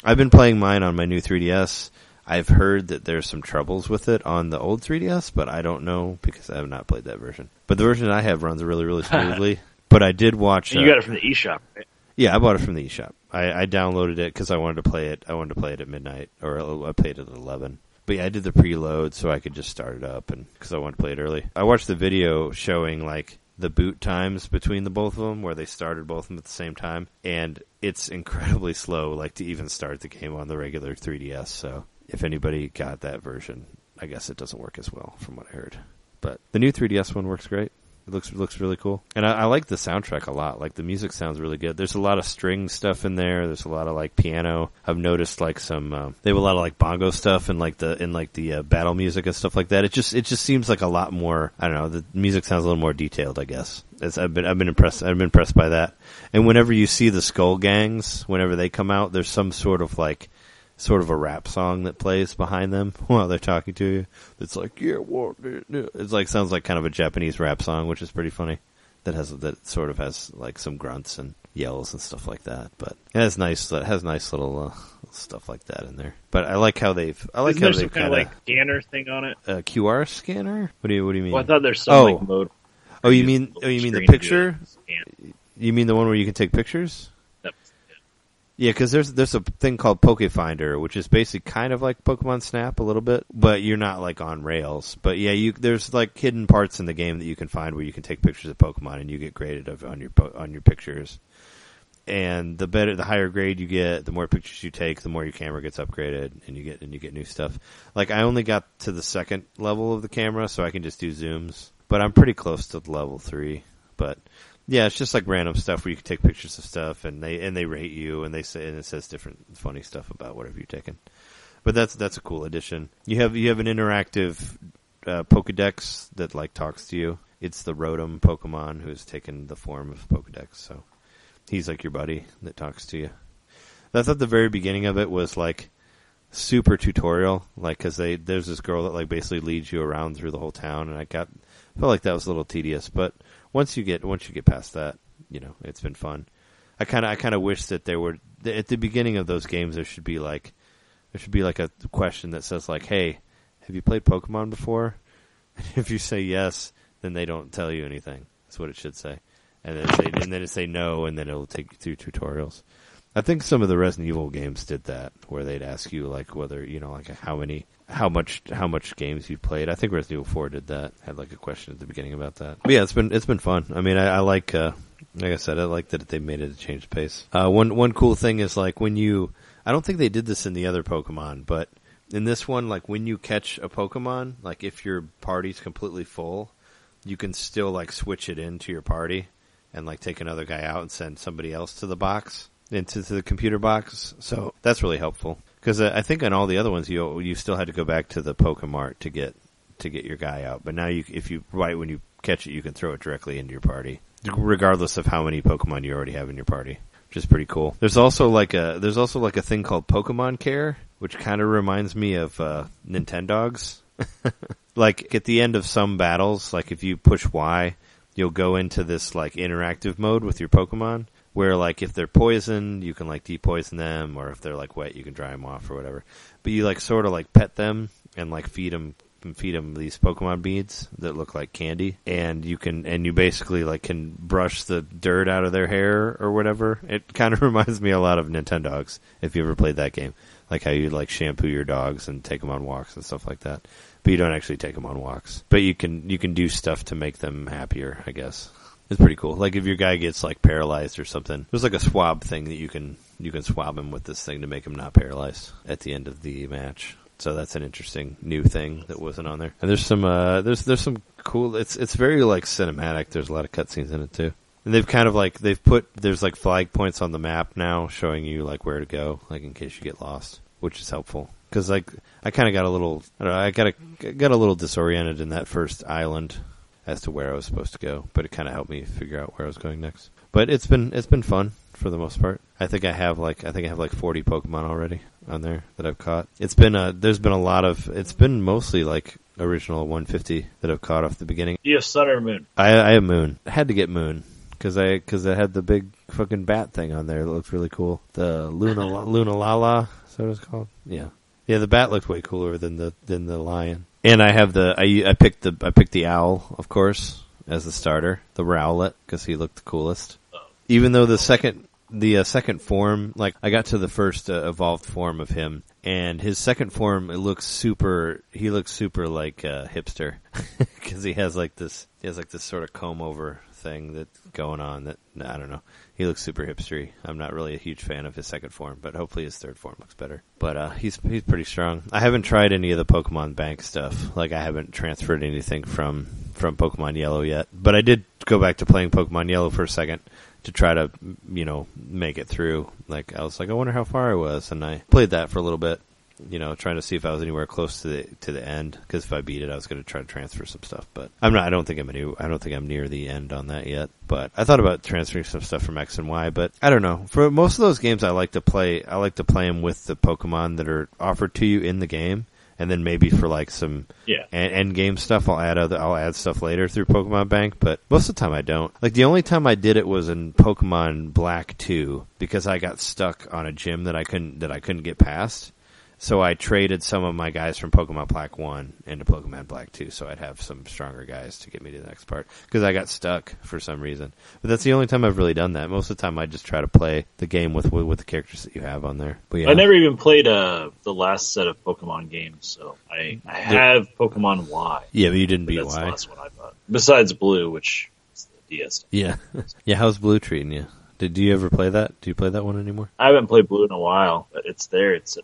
I've been playing mine on my new 3DS. I've heard that there's some troubles with it on the old 3DS, but I don't know because I have not played that version. But the version I have runs really, really smoothly. but I did watch.
And
uh,
you got it from the eShop, right?
yeah, I bought it from the eShop. I, I downloaded it because I wanted to play it. I wanted to play it at midnight, or I played it at eleven. But yeah, I did the preload so I could just start it up, and because I wanted to play it early. I watched the video showing like the boot times between the both of them, where they started both of them at the same time, and it's incredibly slow, like to even start the game on the regular 3DS. So if anybody got that version, I guess it doesn't work as well, from what I heard. But the new 3DS one works great. It looks looks really cool, and I, I like the soundtrack a lot. Like the music sounds really good. There's a lot of string stuff in there. There's a lot of like piano. I've noticed like some um, they have a lot of like bongo stuff and like the in like the uh, battle music and stuff like that. It just it just seems like a lot more. I don't know. The music sounds a little more detailed. I guess It's, I've been I've been impressed. I've been impressed by that. And whenever you see the Skull Gangs, whenever they come out, there's some sort of like sort of a rap song that plays behind them while they're talking to you. It's like, yeah, what? It's like sounds like kind of a Japanese rap song, which is pretty funny. That has that sort of has like some grunts and yells and stuff like that. But it has nice it has nice little uh, stuff like that in there. But I like how they've I like
Isn't
how they've
kind of like scanner thing on it?
a QR scanner. What do you What do you mean?
Well, I thought there's some
Oh.
like mode.
oh, you mean oh, you mean the
screen to do
picture? You mean the one where you can take pictures? Yeah, because there's there's a thing called PokeFinder, which is basically kind of like Pokemon Snap a little bit, but you're not like on rails. But yeah, you there's like hidden parts in the game that you can find where you can take pictures of Pokemon and you get graded of, on your on your pictures. And the better, the higher grade you get, the more pictures you take, the more your camera gets upgraded, and you get and you get new stuff. Like I only got to the second level of the camera, so I can just do zooms. But I'm pretty close to level three. But yeah, it's just like random stuff where you can take pictures of stuff and they and they rate you and they say and it says different funny stuff about whatever you've taken. But that's that's a cool addition. You have you have an interactive uh, Pokedex that like talks to you. It's the Rotom Pokemon who's taken the form of Pokedex, so he's like your buddy that talks to you. I thought the very beginning of it was like super tutorial, like because they there's this girl that like basically leads you around through the whole town, and I got felt like that was a little tedious. But once you get once you get past that, you know, it's been fun. I kind of I kind of wish that there were at the beginning of those games there should be like there should be like a question that says like, "Hey, have you played Pokemon before?" And if you say yes, then they don't tell you anything. That's what it should say. And then say and then it say no, and then it'll take you through tutorials. I think some of the Resident Evil games did that, where they'd ask you like whether you know like how many, how much, how much games you played. I think Resident Evil Four did that. Had like a question at the beginning about that. But yeah, it's been it's been fun. I mean, I, I like, uh, like I said, I like that they made it a change pace. Uh, one one cool thing is like when you, I don't think they did this in the other Pokemon, but in this one, like when you catch a Pokemon, like if your party's completely full, you can still like switch it into your party and like take another guy out and send somebody else to the box into the computer box. So that's really helpful because uh, I think on all the other ones you you still had to go back to the Pokemart to get to get your guy out. But now you if you right when you catch it, you can throw it directly into your party, regardless of how many Pokemon you already have in your party. Which is pretty cool. There's also like a there's also like a thing called Pokemon Care, which kind of reminds me of uh, Nintendogs. like at the end of some battles, like if you push Y, you'll go into this like interactive mode with your Pokemon, where like if they're poisoned, you can like depoison them, or if they're like wet, you can dry them off or whatever. But you like sort of like pet them and like feed them feed them these Pokemon beads that look like candy, and you can and you basically like can brush the dirt out of their hair or whatever. It kind of reminds me a lot of Nintendogs if you ever played that game, like how you like shampoo your dogs and take them on walks and stuff like that. But you don't actually take them on walks, but you can you can do stuff to make them happier, I guess. It's pretty cool. Like if your guy gets like paralyzed or something, there's like a swab thing that you can you can swab him with this thing to make him not paralyzed at the end of the match. So that's an interesting new thing that wasn't on there. And there's some uh there's there's some cool it's it's very like cinematic. There's a lot of cutscenes in it too. And they've kind of like they've put there's like flag points on the map now showing you like where to go, like in case you get lost, which is helpful. Because like I kind of got a little I, know, I got a got a little disoriented in that first island as to where I was supposed to go, but it kind of helped me figure out where I was going next. But it's been it's been fun for the most part. I think I have like I think I have like 40 Pokemon already on there that I've caught. It's been a there's been a lot of it's been mostly like original 150 that I've caught off the beginning.
You have Sun or Moon?
I I have Moon. I had to get Moon because I because it had the big fucking bat thing on there. It looked really cool. The Luna Luna Lala, so it's called? Yeah, yeah. The bat looked way cooler than the than the lion. And I have the I I picked the I picked the owl, of course, as the starter, the Rowlet, because he looked the coolest. Even though the second the uh, second form, like I got to the first uh, evolved form of him, and his second form, it looks super. He looks super like uh, hipster because he has like this. He has like this sort of comb over thing that's going on. That I don't know. He looks super hipstery. I'm not really a huge fan of his second form, but hopefully his third form looks better. But uh, he's he's pretty strong. I haven't tried any of the Pokemon Bank stuff. Like I haven't transferred anything from from Pokemon Yellow yet. But I did go back to playing Pokemon Yellow for a second to try to you know make it through. Like I was like, I wonder how far I was, and I played that for a little bit. You know, trying to see if I was anywhere close to the to the end. Because if I beat it, I was going to try to transfer some stuff. But I'm not. I don't think I'm any. I don't think I'm near the end on that yet. But I thought about transferring some stuff from X and Y. But I don't know. For most of those games, I like to play. I like to play them with the Pokemon that are offered to you in the game and then maybe for like some
Yeah.
end, end game stuff, I'll add other, I'll add stuff later through Pokemon Bank. But most of the time, I don't. Like the only time I did it was in Pokemon Black Two because I got stuck on a gym that I couldn't that I couldn't get past. So I traded some of my guys from Pokemon Black One into Pokemon Black Two, so I'd have some stronger guys to get me to the next part because I got stuck for some reason. But that's the only time I've really done that. Most of the time, I just try to play the game with with, with the characters that you have on there. But yeah,
I never even played uh, the last set of Pokemon games, so I, I have Pokemon Y.
yeah, but you didn't
But
beat
that's the
Y.
last one I bought. Besides Blue, which is the DS.
Yeah, yeah. How's Blue treating you? Did do you ever play that? Do you play that one anymore?
I haven't played Blue in a while, but it's there. It's.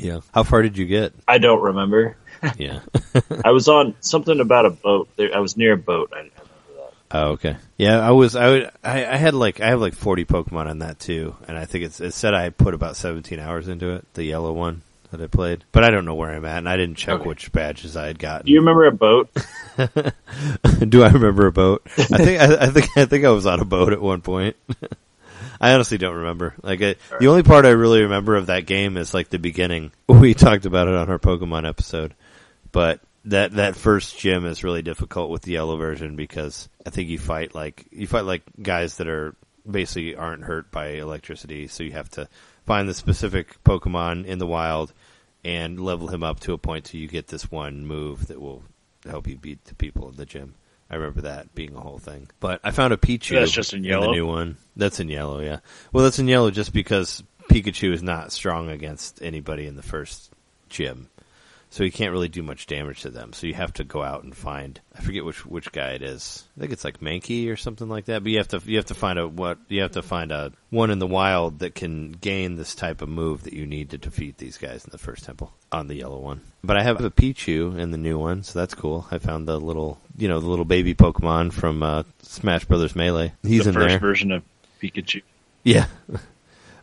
Yeah. How far did you get?
I don't remember.
Yeah.
I was on something about a boat. I was near a boat. I, I remember that.
Oh, okay. Yeah, I was. I, would, I I had like I have like forty Pokemon on that too, and I think it's it said I put about seventeen hours into it, the yellow one that I played. But I don't know where I'm at, and I didn't check
Okay.
which badges I had gotten.
Do you remember a boat?
Do I remember a boat? I think I, I think I think I was on a boat at one point. I honestly don't remember. Like I, the only part I really remember of that game is like the beginning. We talked about it on our Pokemon episode, but that that first gym is really difficult with the yellow version because I think you fight like you fight like guys that are basically aren't hurt by electricity, so you have to find the specific Pokemon in the wild and level him up to a point till you get this one move that will help you beat the people in the gym. I remember that being a whole thing. But I found a Pichu.
That's just in yellow?
the new one. That's in yellow, yeah. Well, that's in yellow just because Pikachu is not strong against anybody in the first gym so you can't really do much damage to them. So you have to go out and find I forget which which guy it is. I think it's like Mankey or something like that. But you have to you have to find a what you have to find a one in the wild that can gain this type of move that you need to defeat these guys in the first temple on the yellow one. But I have a Pichu in the new one, so that's cool. I found the little you know the little baby Pokemon from uh, Smash Brothers Melee. He's
the
in
first
there.
version of Pikachu.
Yeah.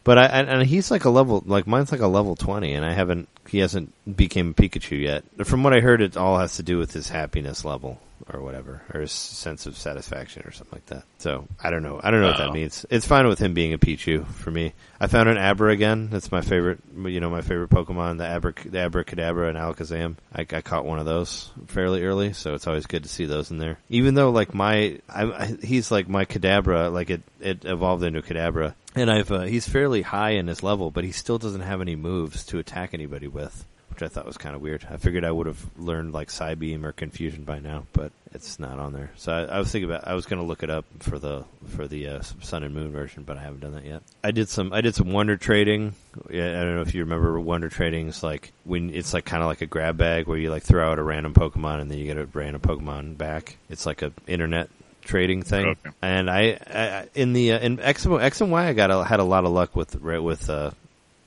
But I and, and he's like a level like mine's like a level twenty, and I haven't he hasn't became a Pikachu yet. From what I heard, it all has to do with his happiness level or whatever, or his sense of satisfaction or something like that. So I don't know. I don't know what that
Oh.
means. It's fine with him being a Pichu for me. I found an Abra again. That's my favorite. You know, my favorite Pokemon, the Abra, the Abracadabra and Alakazam. I, I caught one of those fairly early, so it's always good to see those in there. Even though like my, I, I, he's like my Kadabra, like it, it evolved into Kadabra, and I've uh, he's fairly high in his level, but he still doesn't have any moves to attack anybody with, which I thought was kind of weird. I figured I would have learned like Psybeam or Confusion by now, but it's not on there. So I, I was thinking about I was going to look it up for the for the uh, Sun and Moon version, but I haven't done that yet. I did some I did some Wonder trading. I don't know if you remember Wonder trading. It's like when it's like kind of like a grab bag where you like throw out a random Pokemon and then you get a random Pokemon back. It's like a internet trading thing.
Okay.
And I, I in the uh, in X, X and Y, I got a, had a lot of luck with with uh,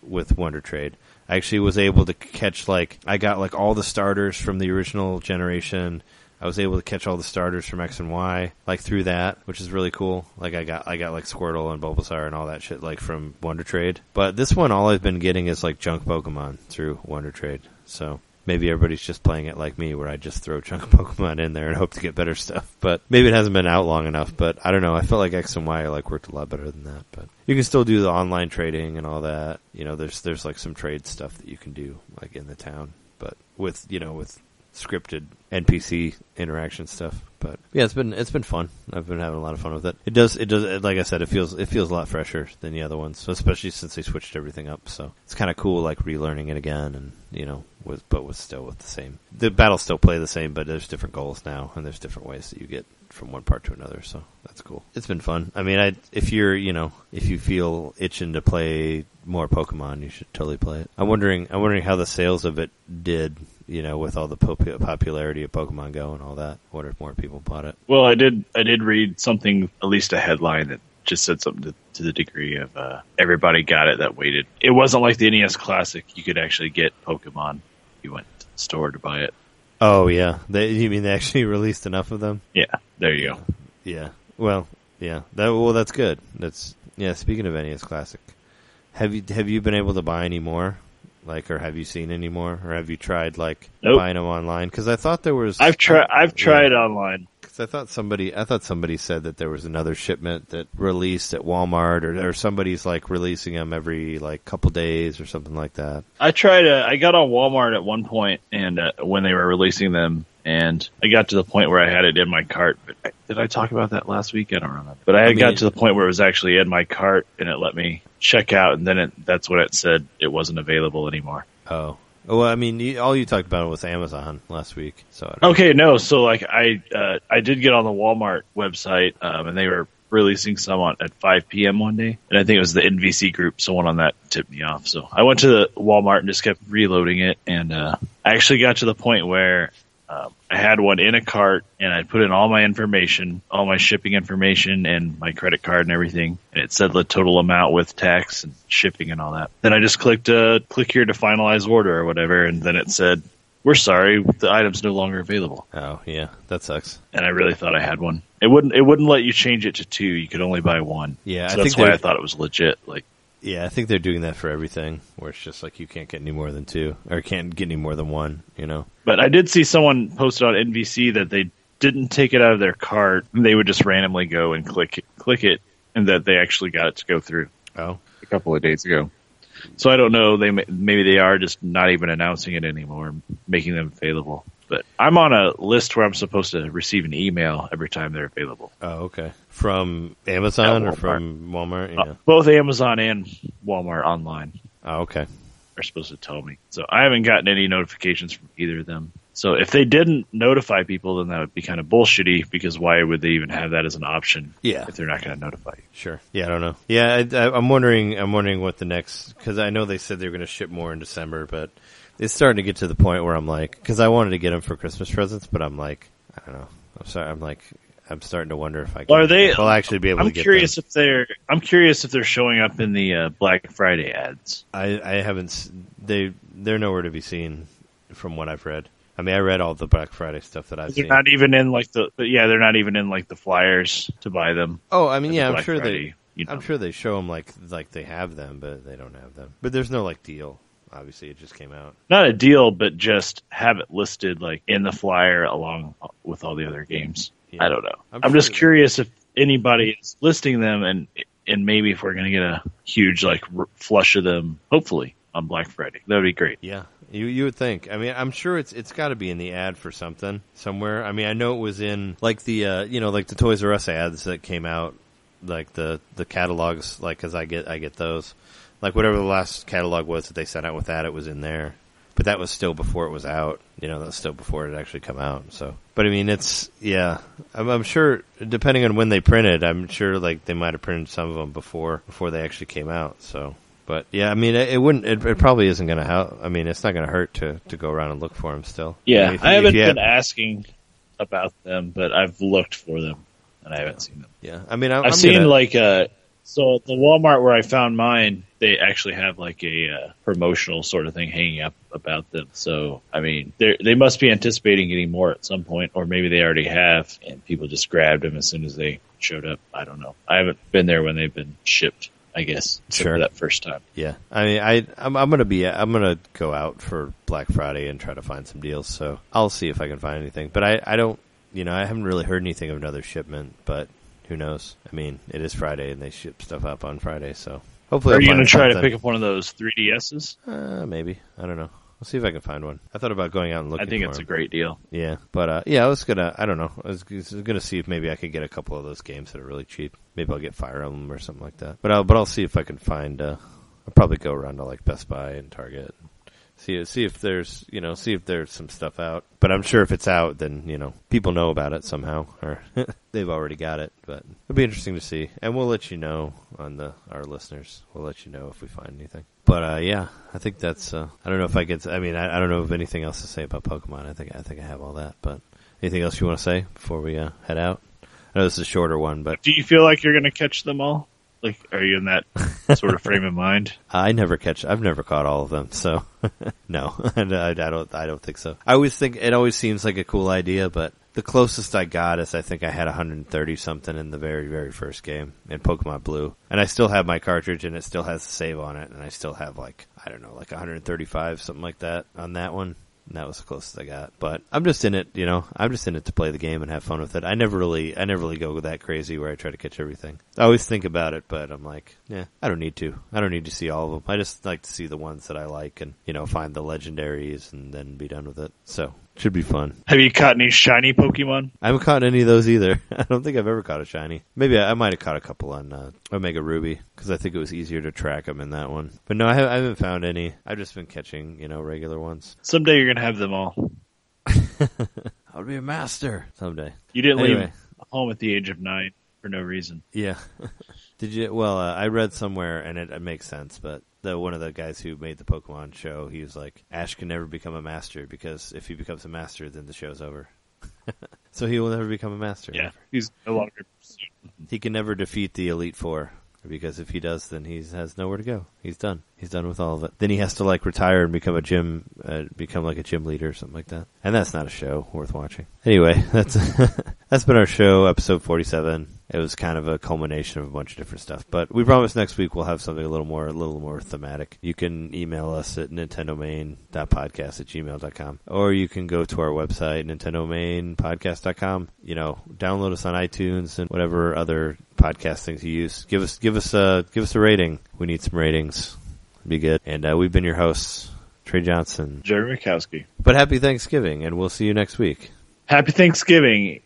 with Wonder Trade. I actually was able to catch like I got like all the starters from the original generation. I was able to catch all the starters from X and Y like through that, which is really cool. Like I got I got like Squirtle and Bulbasaur and all that shit like from Wonder Trade. But this one, all I've been getting is like junk Pokemon through Wonder Trade. So maybe everybody's just playing it like me, where I just throw a chunk of Pokemon in there and hope to get better stuff. But maybe it hasn't been out long enough. But I don't know. I felt like X and Y like worked a lot better than that. But you can still do the online trading and all that. You know, there's there's like some trade stuff that you can do like in the town, but with you know with scripted NPC interaction stuff. But yeah, it's been it's been fun. I've been having a lot of fun with it. It does it does like I said, it feels it feels a lot fresher than the other ones, especially since they switched everything up. So it's kind of cool, like relearning it again, and you know, with but with still with the same. The battles still play the same, but there's different goals now, and there's different ways that you get from one part to another. So that's cool. It's been fun. I mean, I if you're you know if you feel itching to play more Pokemon, you should totally play it. I'm wondering I'm wondering how the sales of it did. You know, with all the pop- popularity of Pokemon Go and all that, wonder if more people bought it.
Well, I did. I did read something, at least a headline that just said something to, to the degree of uh, everybody got it that waited. It wasn't like the NES Classic. You could actually get Pokemon. You went to the store to buy it.
Oh yeah, they, you mean they actually released enough of them?
Yeah, there you go.
Yeah. Well, yeah. That well, that's good. That's yeah. Speaking of NES Classic, have you have you been able to buy any more? Like, or have you seen any more, or have you tried like
Nope.
buying them online? Because I thought there was.
I've tried. I've tried online.
Because I thought somebody, I thought somebody said that there was another shipment that released at Walmart, or or somebody's like releasing them every like couple days or something like that.
I tried. Uh, I got on Walmart at one point, and uh, when they were releasing them, and I got to the point where I had it in my cart. But did I talk about that last week? I don't remember. But I,
I mean-
got to the point where it was actually in my cart, and it let me check out, and then it, that's when it said it wasn't available anymore.
Oh. Well, I mean, you, all you talked about was Amazon last week, so I don't
Okay, no. So like I uh, I did get on the Walmart website, um, and they were releasing some on at 5 p.m. one day, and I think it was the NVC group. Someone on that tipped me off. So I went to the Walmart and just kept reloading it, and uh, I actually got to the point where. Um, I had one in a cart and I put in all my information, all my shipping information and my credit card and everything. And it said the total amount with tax and shipping and all that. Then I just clicked uh, click here to finalize order or whatever. And then it said, we're sorry, the item's no longer available.
Oh yeah, that sucks.
And I really thought I had one. It wouldn't, it wouldn't let you change it to two. You could only buy one.
Yeah,
so that's why I thought it was legit. Like,
Yeah, I think they're doing that for everything, where it's just like you can't get any more than two, or can't get any more than one. You know?
But I did see someone posted on NBC that they didn't take it out of their cart. They would just randomly go and click click it and that they actually got it to go through
Oh,
a couple of days ago. So I don't know. They may- maybe they are just not even announcing it anymore, making them available. But I'm on a list where I'm supposed to receive an email every time they're available.
oh, okay. From Amazon or from Walmart? Yeah.
Uh, both Amazon and Walmart online
oh, okay.
are supposed to tell me. So I haven't gotten any notifications from either of them. So if they didn't notify people, then that would be kind of bullshitty because why would they even have that as an option
Yeah.
if they're not going to notify you?
Sure. Yeah, I don't know. Yeah, I, I, I'm wondering. I'm wondering what the next because I know they said they're going to ship more in December, but it's starting to get to the point where I'm like, because I wanted to get them for Christmas presents, but I'm like, I don't know. I'm sorry. I'm like, I'm starting to wonder if I can.
Well, are they-
I'll actually be able to I'm
curious
them.
if they're. I'm curious if they're showing up in the uh, Black Friday ads.
I, I haven't. They they're nowhere to be seen from what I've read. I mean, I read all the Black Friday stuff that I've
They're
seen.
not even in like the. Yeah, they're not even in like the flyers to buy them.
oh, I mean, yeah, I'm sure
Friday,
they.
you know.
I'm sure they show them like like they have them, but they don't have them. But there's no like deal. Obviously, it just came out.
Not a deal, but just have it listed like in the flyer along with all the other games.
Yeah.
I don't know.
I'm
I'm,
sure
just curious if anybody is listing them and and maybe if we're going to get a huge like r- flush of them, hopefully on Black Friday. That would be great.
Yeah, you you would think. I mean, I'm sure it's it's got to be in the ad for something somewhere. I mean, I know it was in like the uh, you know like the Toys R Us ads that came out, like the the catalogs. Like, cause I get I get those, like whatever the last catalog was that they sent out with that, it was in there. But that was still before it was out. You know, that's still before it actually come out. So, but I mean, it's yeah. I'm, I'm sure depending on when they printed, I'm sure like they might have printed some of them before before they actually came out. So, but yeah, I mean, it, it wouldn't. It, it probably isn't going to help. I mean, it's not going to hurt to to go around and look for them still.
Yeah,
mean, if
I haven't been
have-
asking about them, but I've looked for them and I haven't seen them.
Yeah, I mean, I,
I've
I'm
seen
gonna-
like uh so the Walmart where I found mine, they actually have like a uh, promotional sort of thing hanging up about them. So I mean, they they must be anticipating getting more at some point, or maybe they already have, and people just grabbed them as soon as they showed up. I don't know. I haven't been there when they've been shipped. I guess
Sure.
for that first time.
Yeah, I mean, I I'm, I'm gonna be I'm gonna go out for Black Friday and try to find some deals. So I'll see if I can find anything. But I I don't you know I haven't really heard anything of another shipment. But who knows? I mean, it is Friday and they ship stuff up on Friday, so hopefully.
Are
I'll
you going to try to pick up one of those 3DSs?
Uh, maybe I don't know. I'll see if I can find one. I thought about going out and looking.
I
think
it's a great deal.
Yeah, but uh, yeah, I was gonna. I don't know. I was, I was gonna see if maybe I could get a couple of those games that are really cheap. Maybe I'll get Fire Emblem or something like that. But I'll but I'll see if I can find. Uh, I'll probably go around to like Best Buy and Target. See see if there's you know see if there's some stuff out. But I'm sure if it's out, then you know people know about it somehow, or they've already got it. But it'll be interesting to see, and we'll let you know on the our listeners. We'll let you know if we find anything. But uh, yeah, I think that's. Uh, I don't know if I get. I mean, I, I don't know if anything else to say about Pokemon. I think I think I have all that. But anything else you want to say before we uh, head out? I know this is a shorter one, but
Do you feel like you're going to catch them all? Like, are you in that sort of frame of mind?
I never catch. I've never caught all of them, so no, I, I don't. I don't think so. I always think it always seems like a cool idea, but the closest I got is I think I had 130 something in the very very first game in Pokemon Blue, and I still have my cartridge and it still has the save on it, and I still have like I don't know like 135 something like that on that one. And that was the closest I got. But I'm just in it, you know. I'm just in it to play the game and have fun with it. I never really, I never really go that crazy where I try to catch everything. I always think about it, but I'm like, yeah, I don't need to. I don't need to see all of them. I just like to see the ones that I like and, you know, find the legendaries and then be done with it. So, should be fun.
Have you caught any shiny Pokemon?
I haven't caught any of those either. I don't think I've ever caught a shiny. Maybe I, I might have caught a couple on uh, Omega Ruby because I think it was easier to track them in that one. But no, I, I haven't found any. I've just been catching, you know, regular ones.
Someday you're going to have them all.
I'll be a master someday.
You didn't
Anyway.
leave home at the age of nine for no reason.
Yeah. Did you? Well, uh, I read somewhere, and it, it makes sense. But the one of the guys who made the Pokemon show, he was like, Ash can never become a master because if he becomes a master, then the show's over. so he will never become a master.
Yeah, he's no longer.
He can never defeat the Elite Four because if he does, then he has nowhere to go. He's done. He's done with all of it. Then he has to like retire and become a gym, uh, become like a gym leader or something like that. And that's not a show worth watching. Anyway, that's that's been our show, episode forty-seven. It was kind of a culmination of a bunch of different stuff. But we promise next week we'll have something a little more, a little more thematic. You can email us at nintendomain.podcast at gmail.com or you can go to our website, nintendomainpodcast.com. You know, download us on iTunes and whatever other podcast things you use. Give us, give us a, give us a rating. We need some ratings. Be good. And, uh, we've been your hosts, Trey Johnson.
Jereme Mikowski.
But happy Thanksgiving and we'll see you next week.
Happy Thanksgiving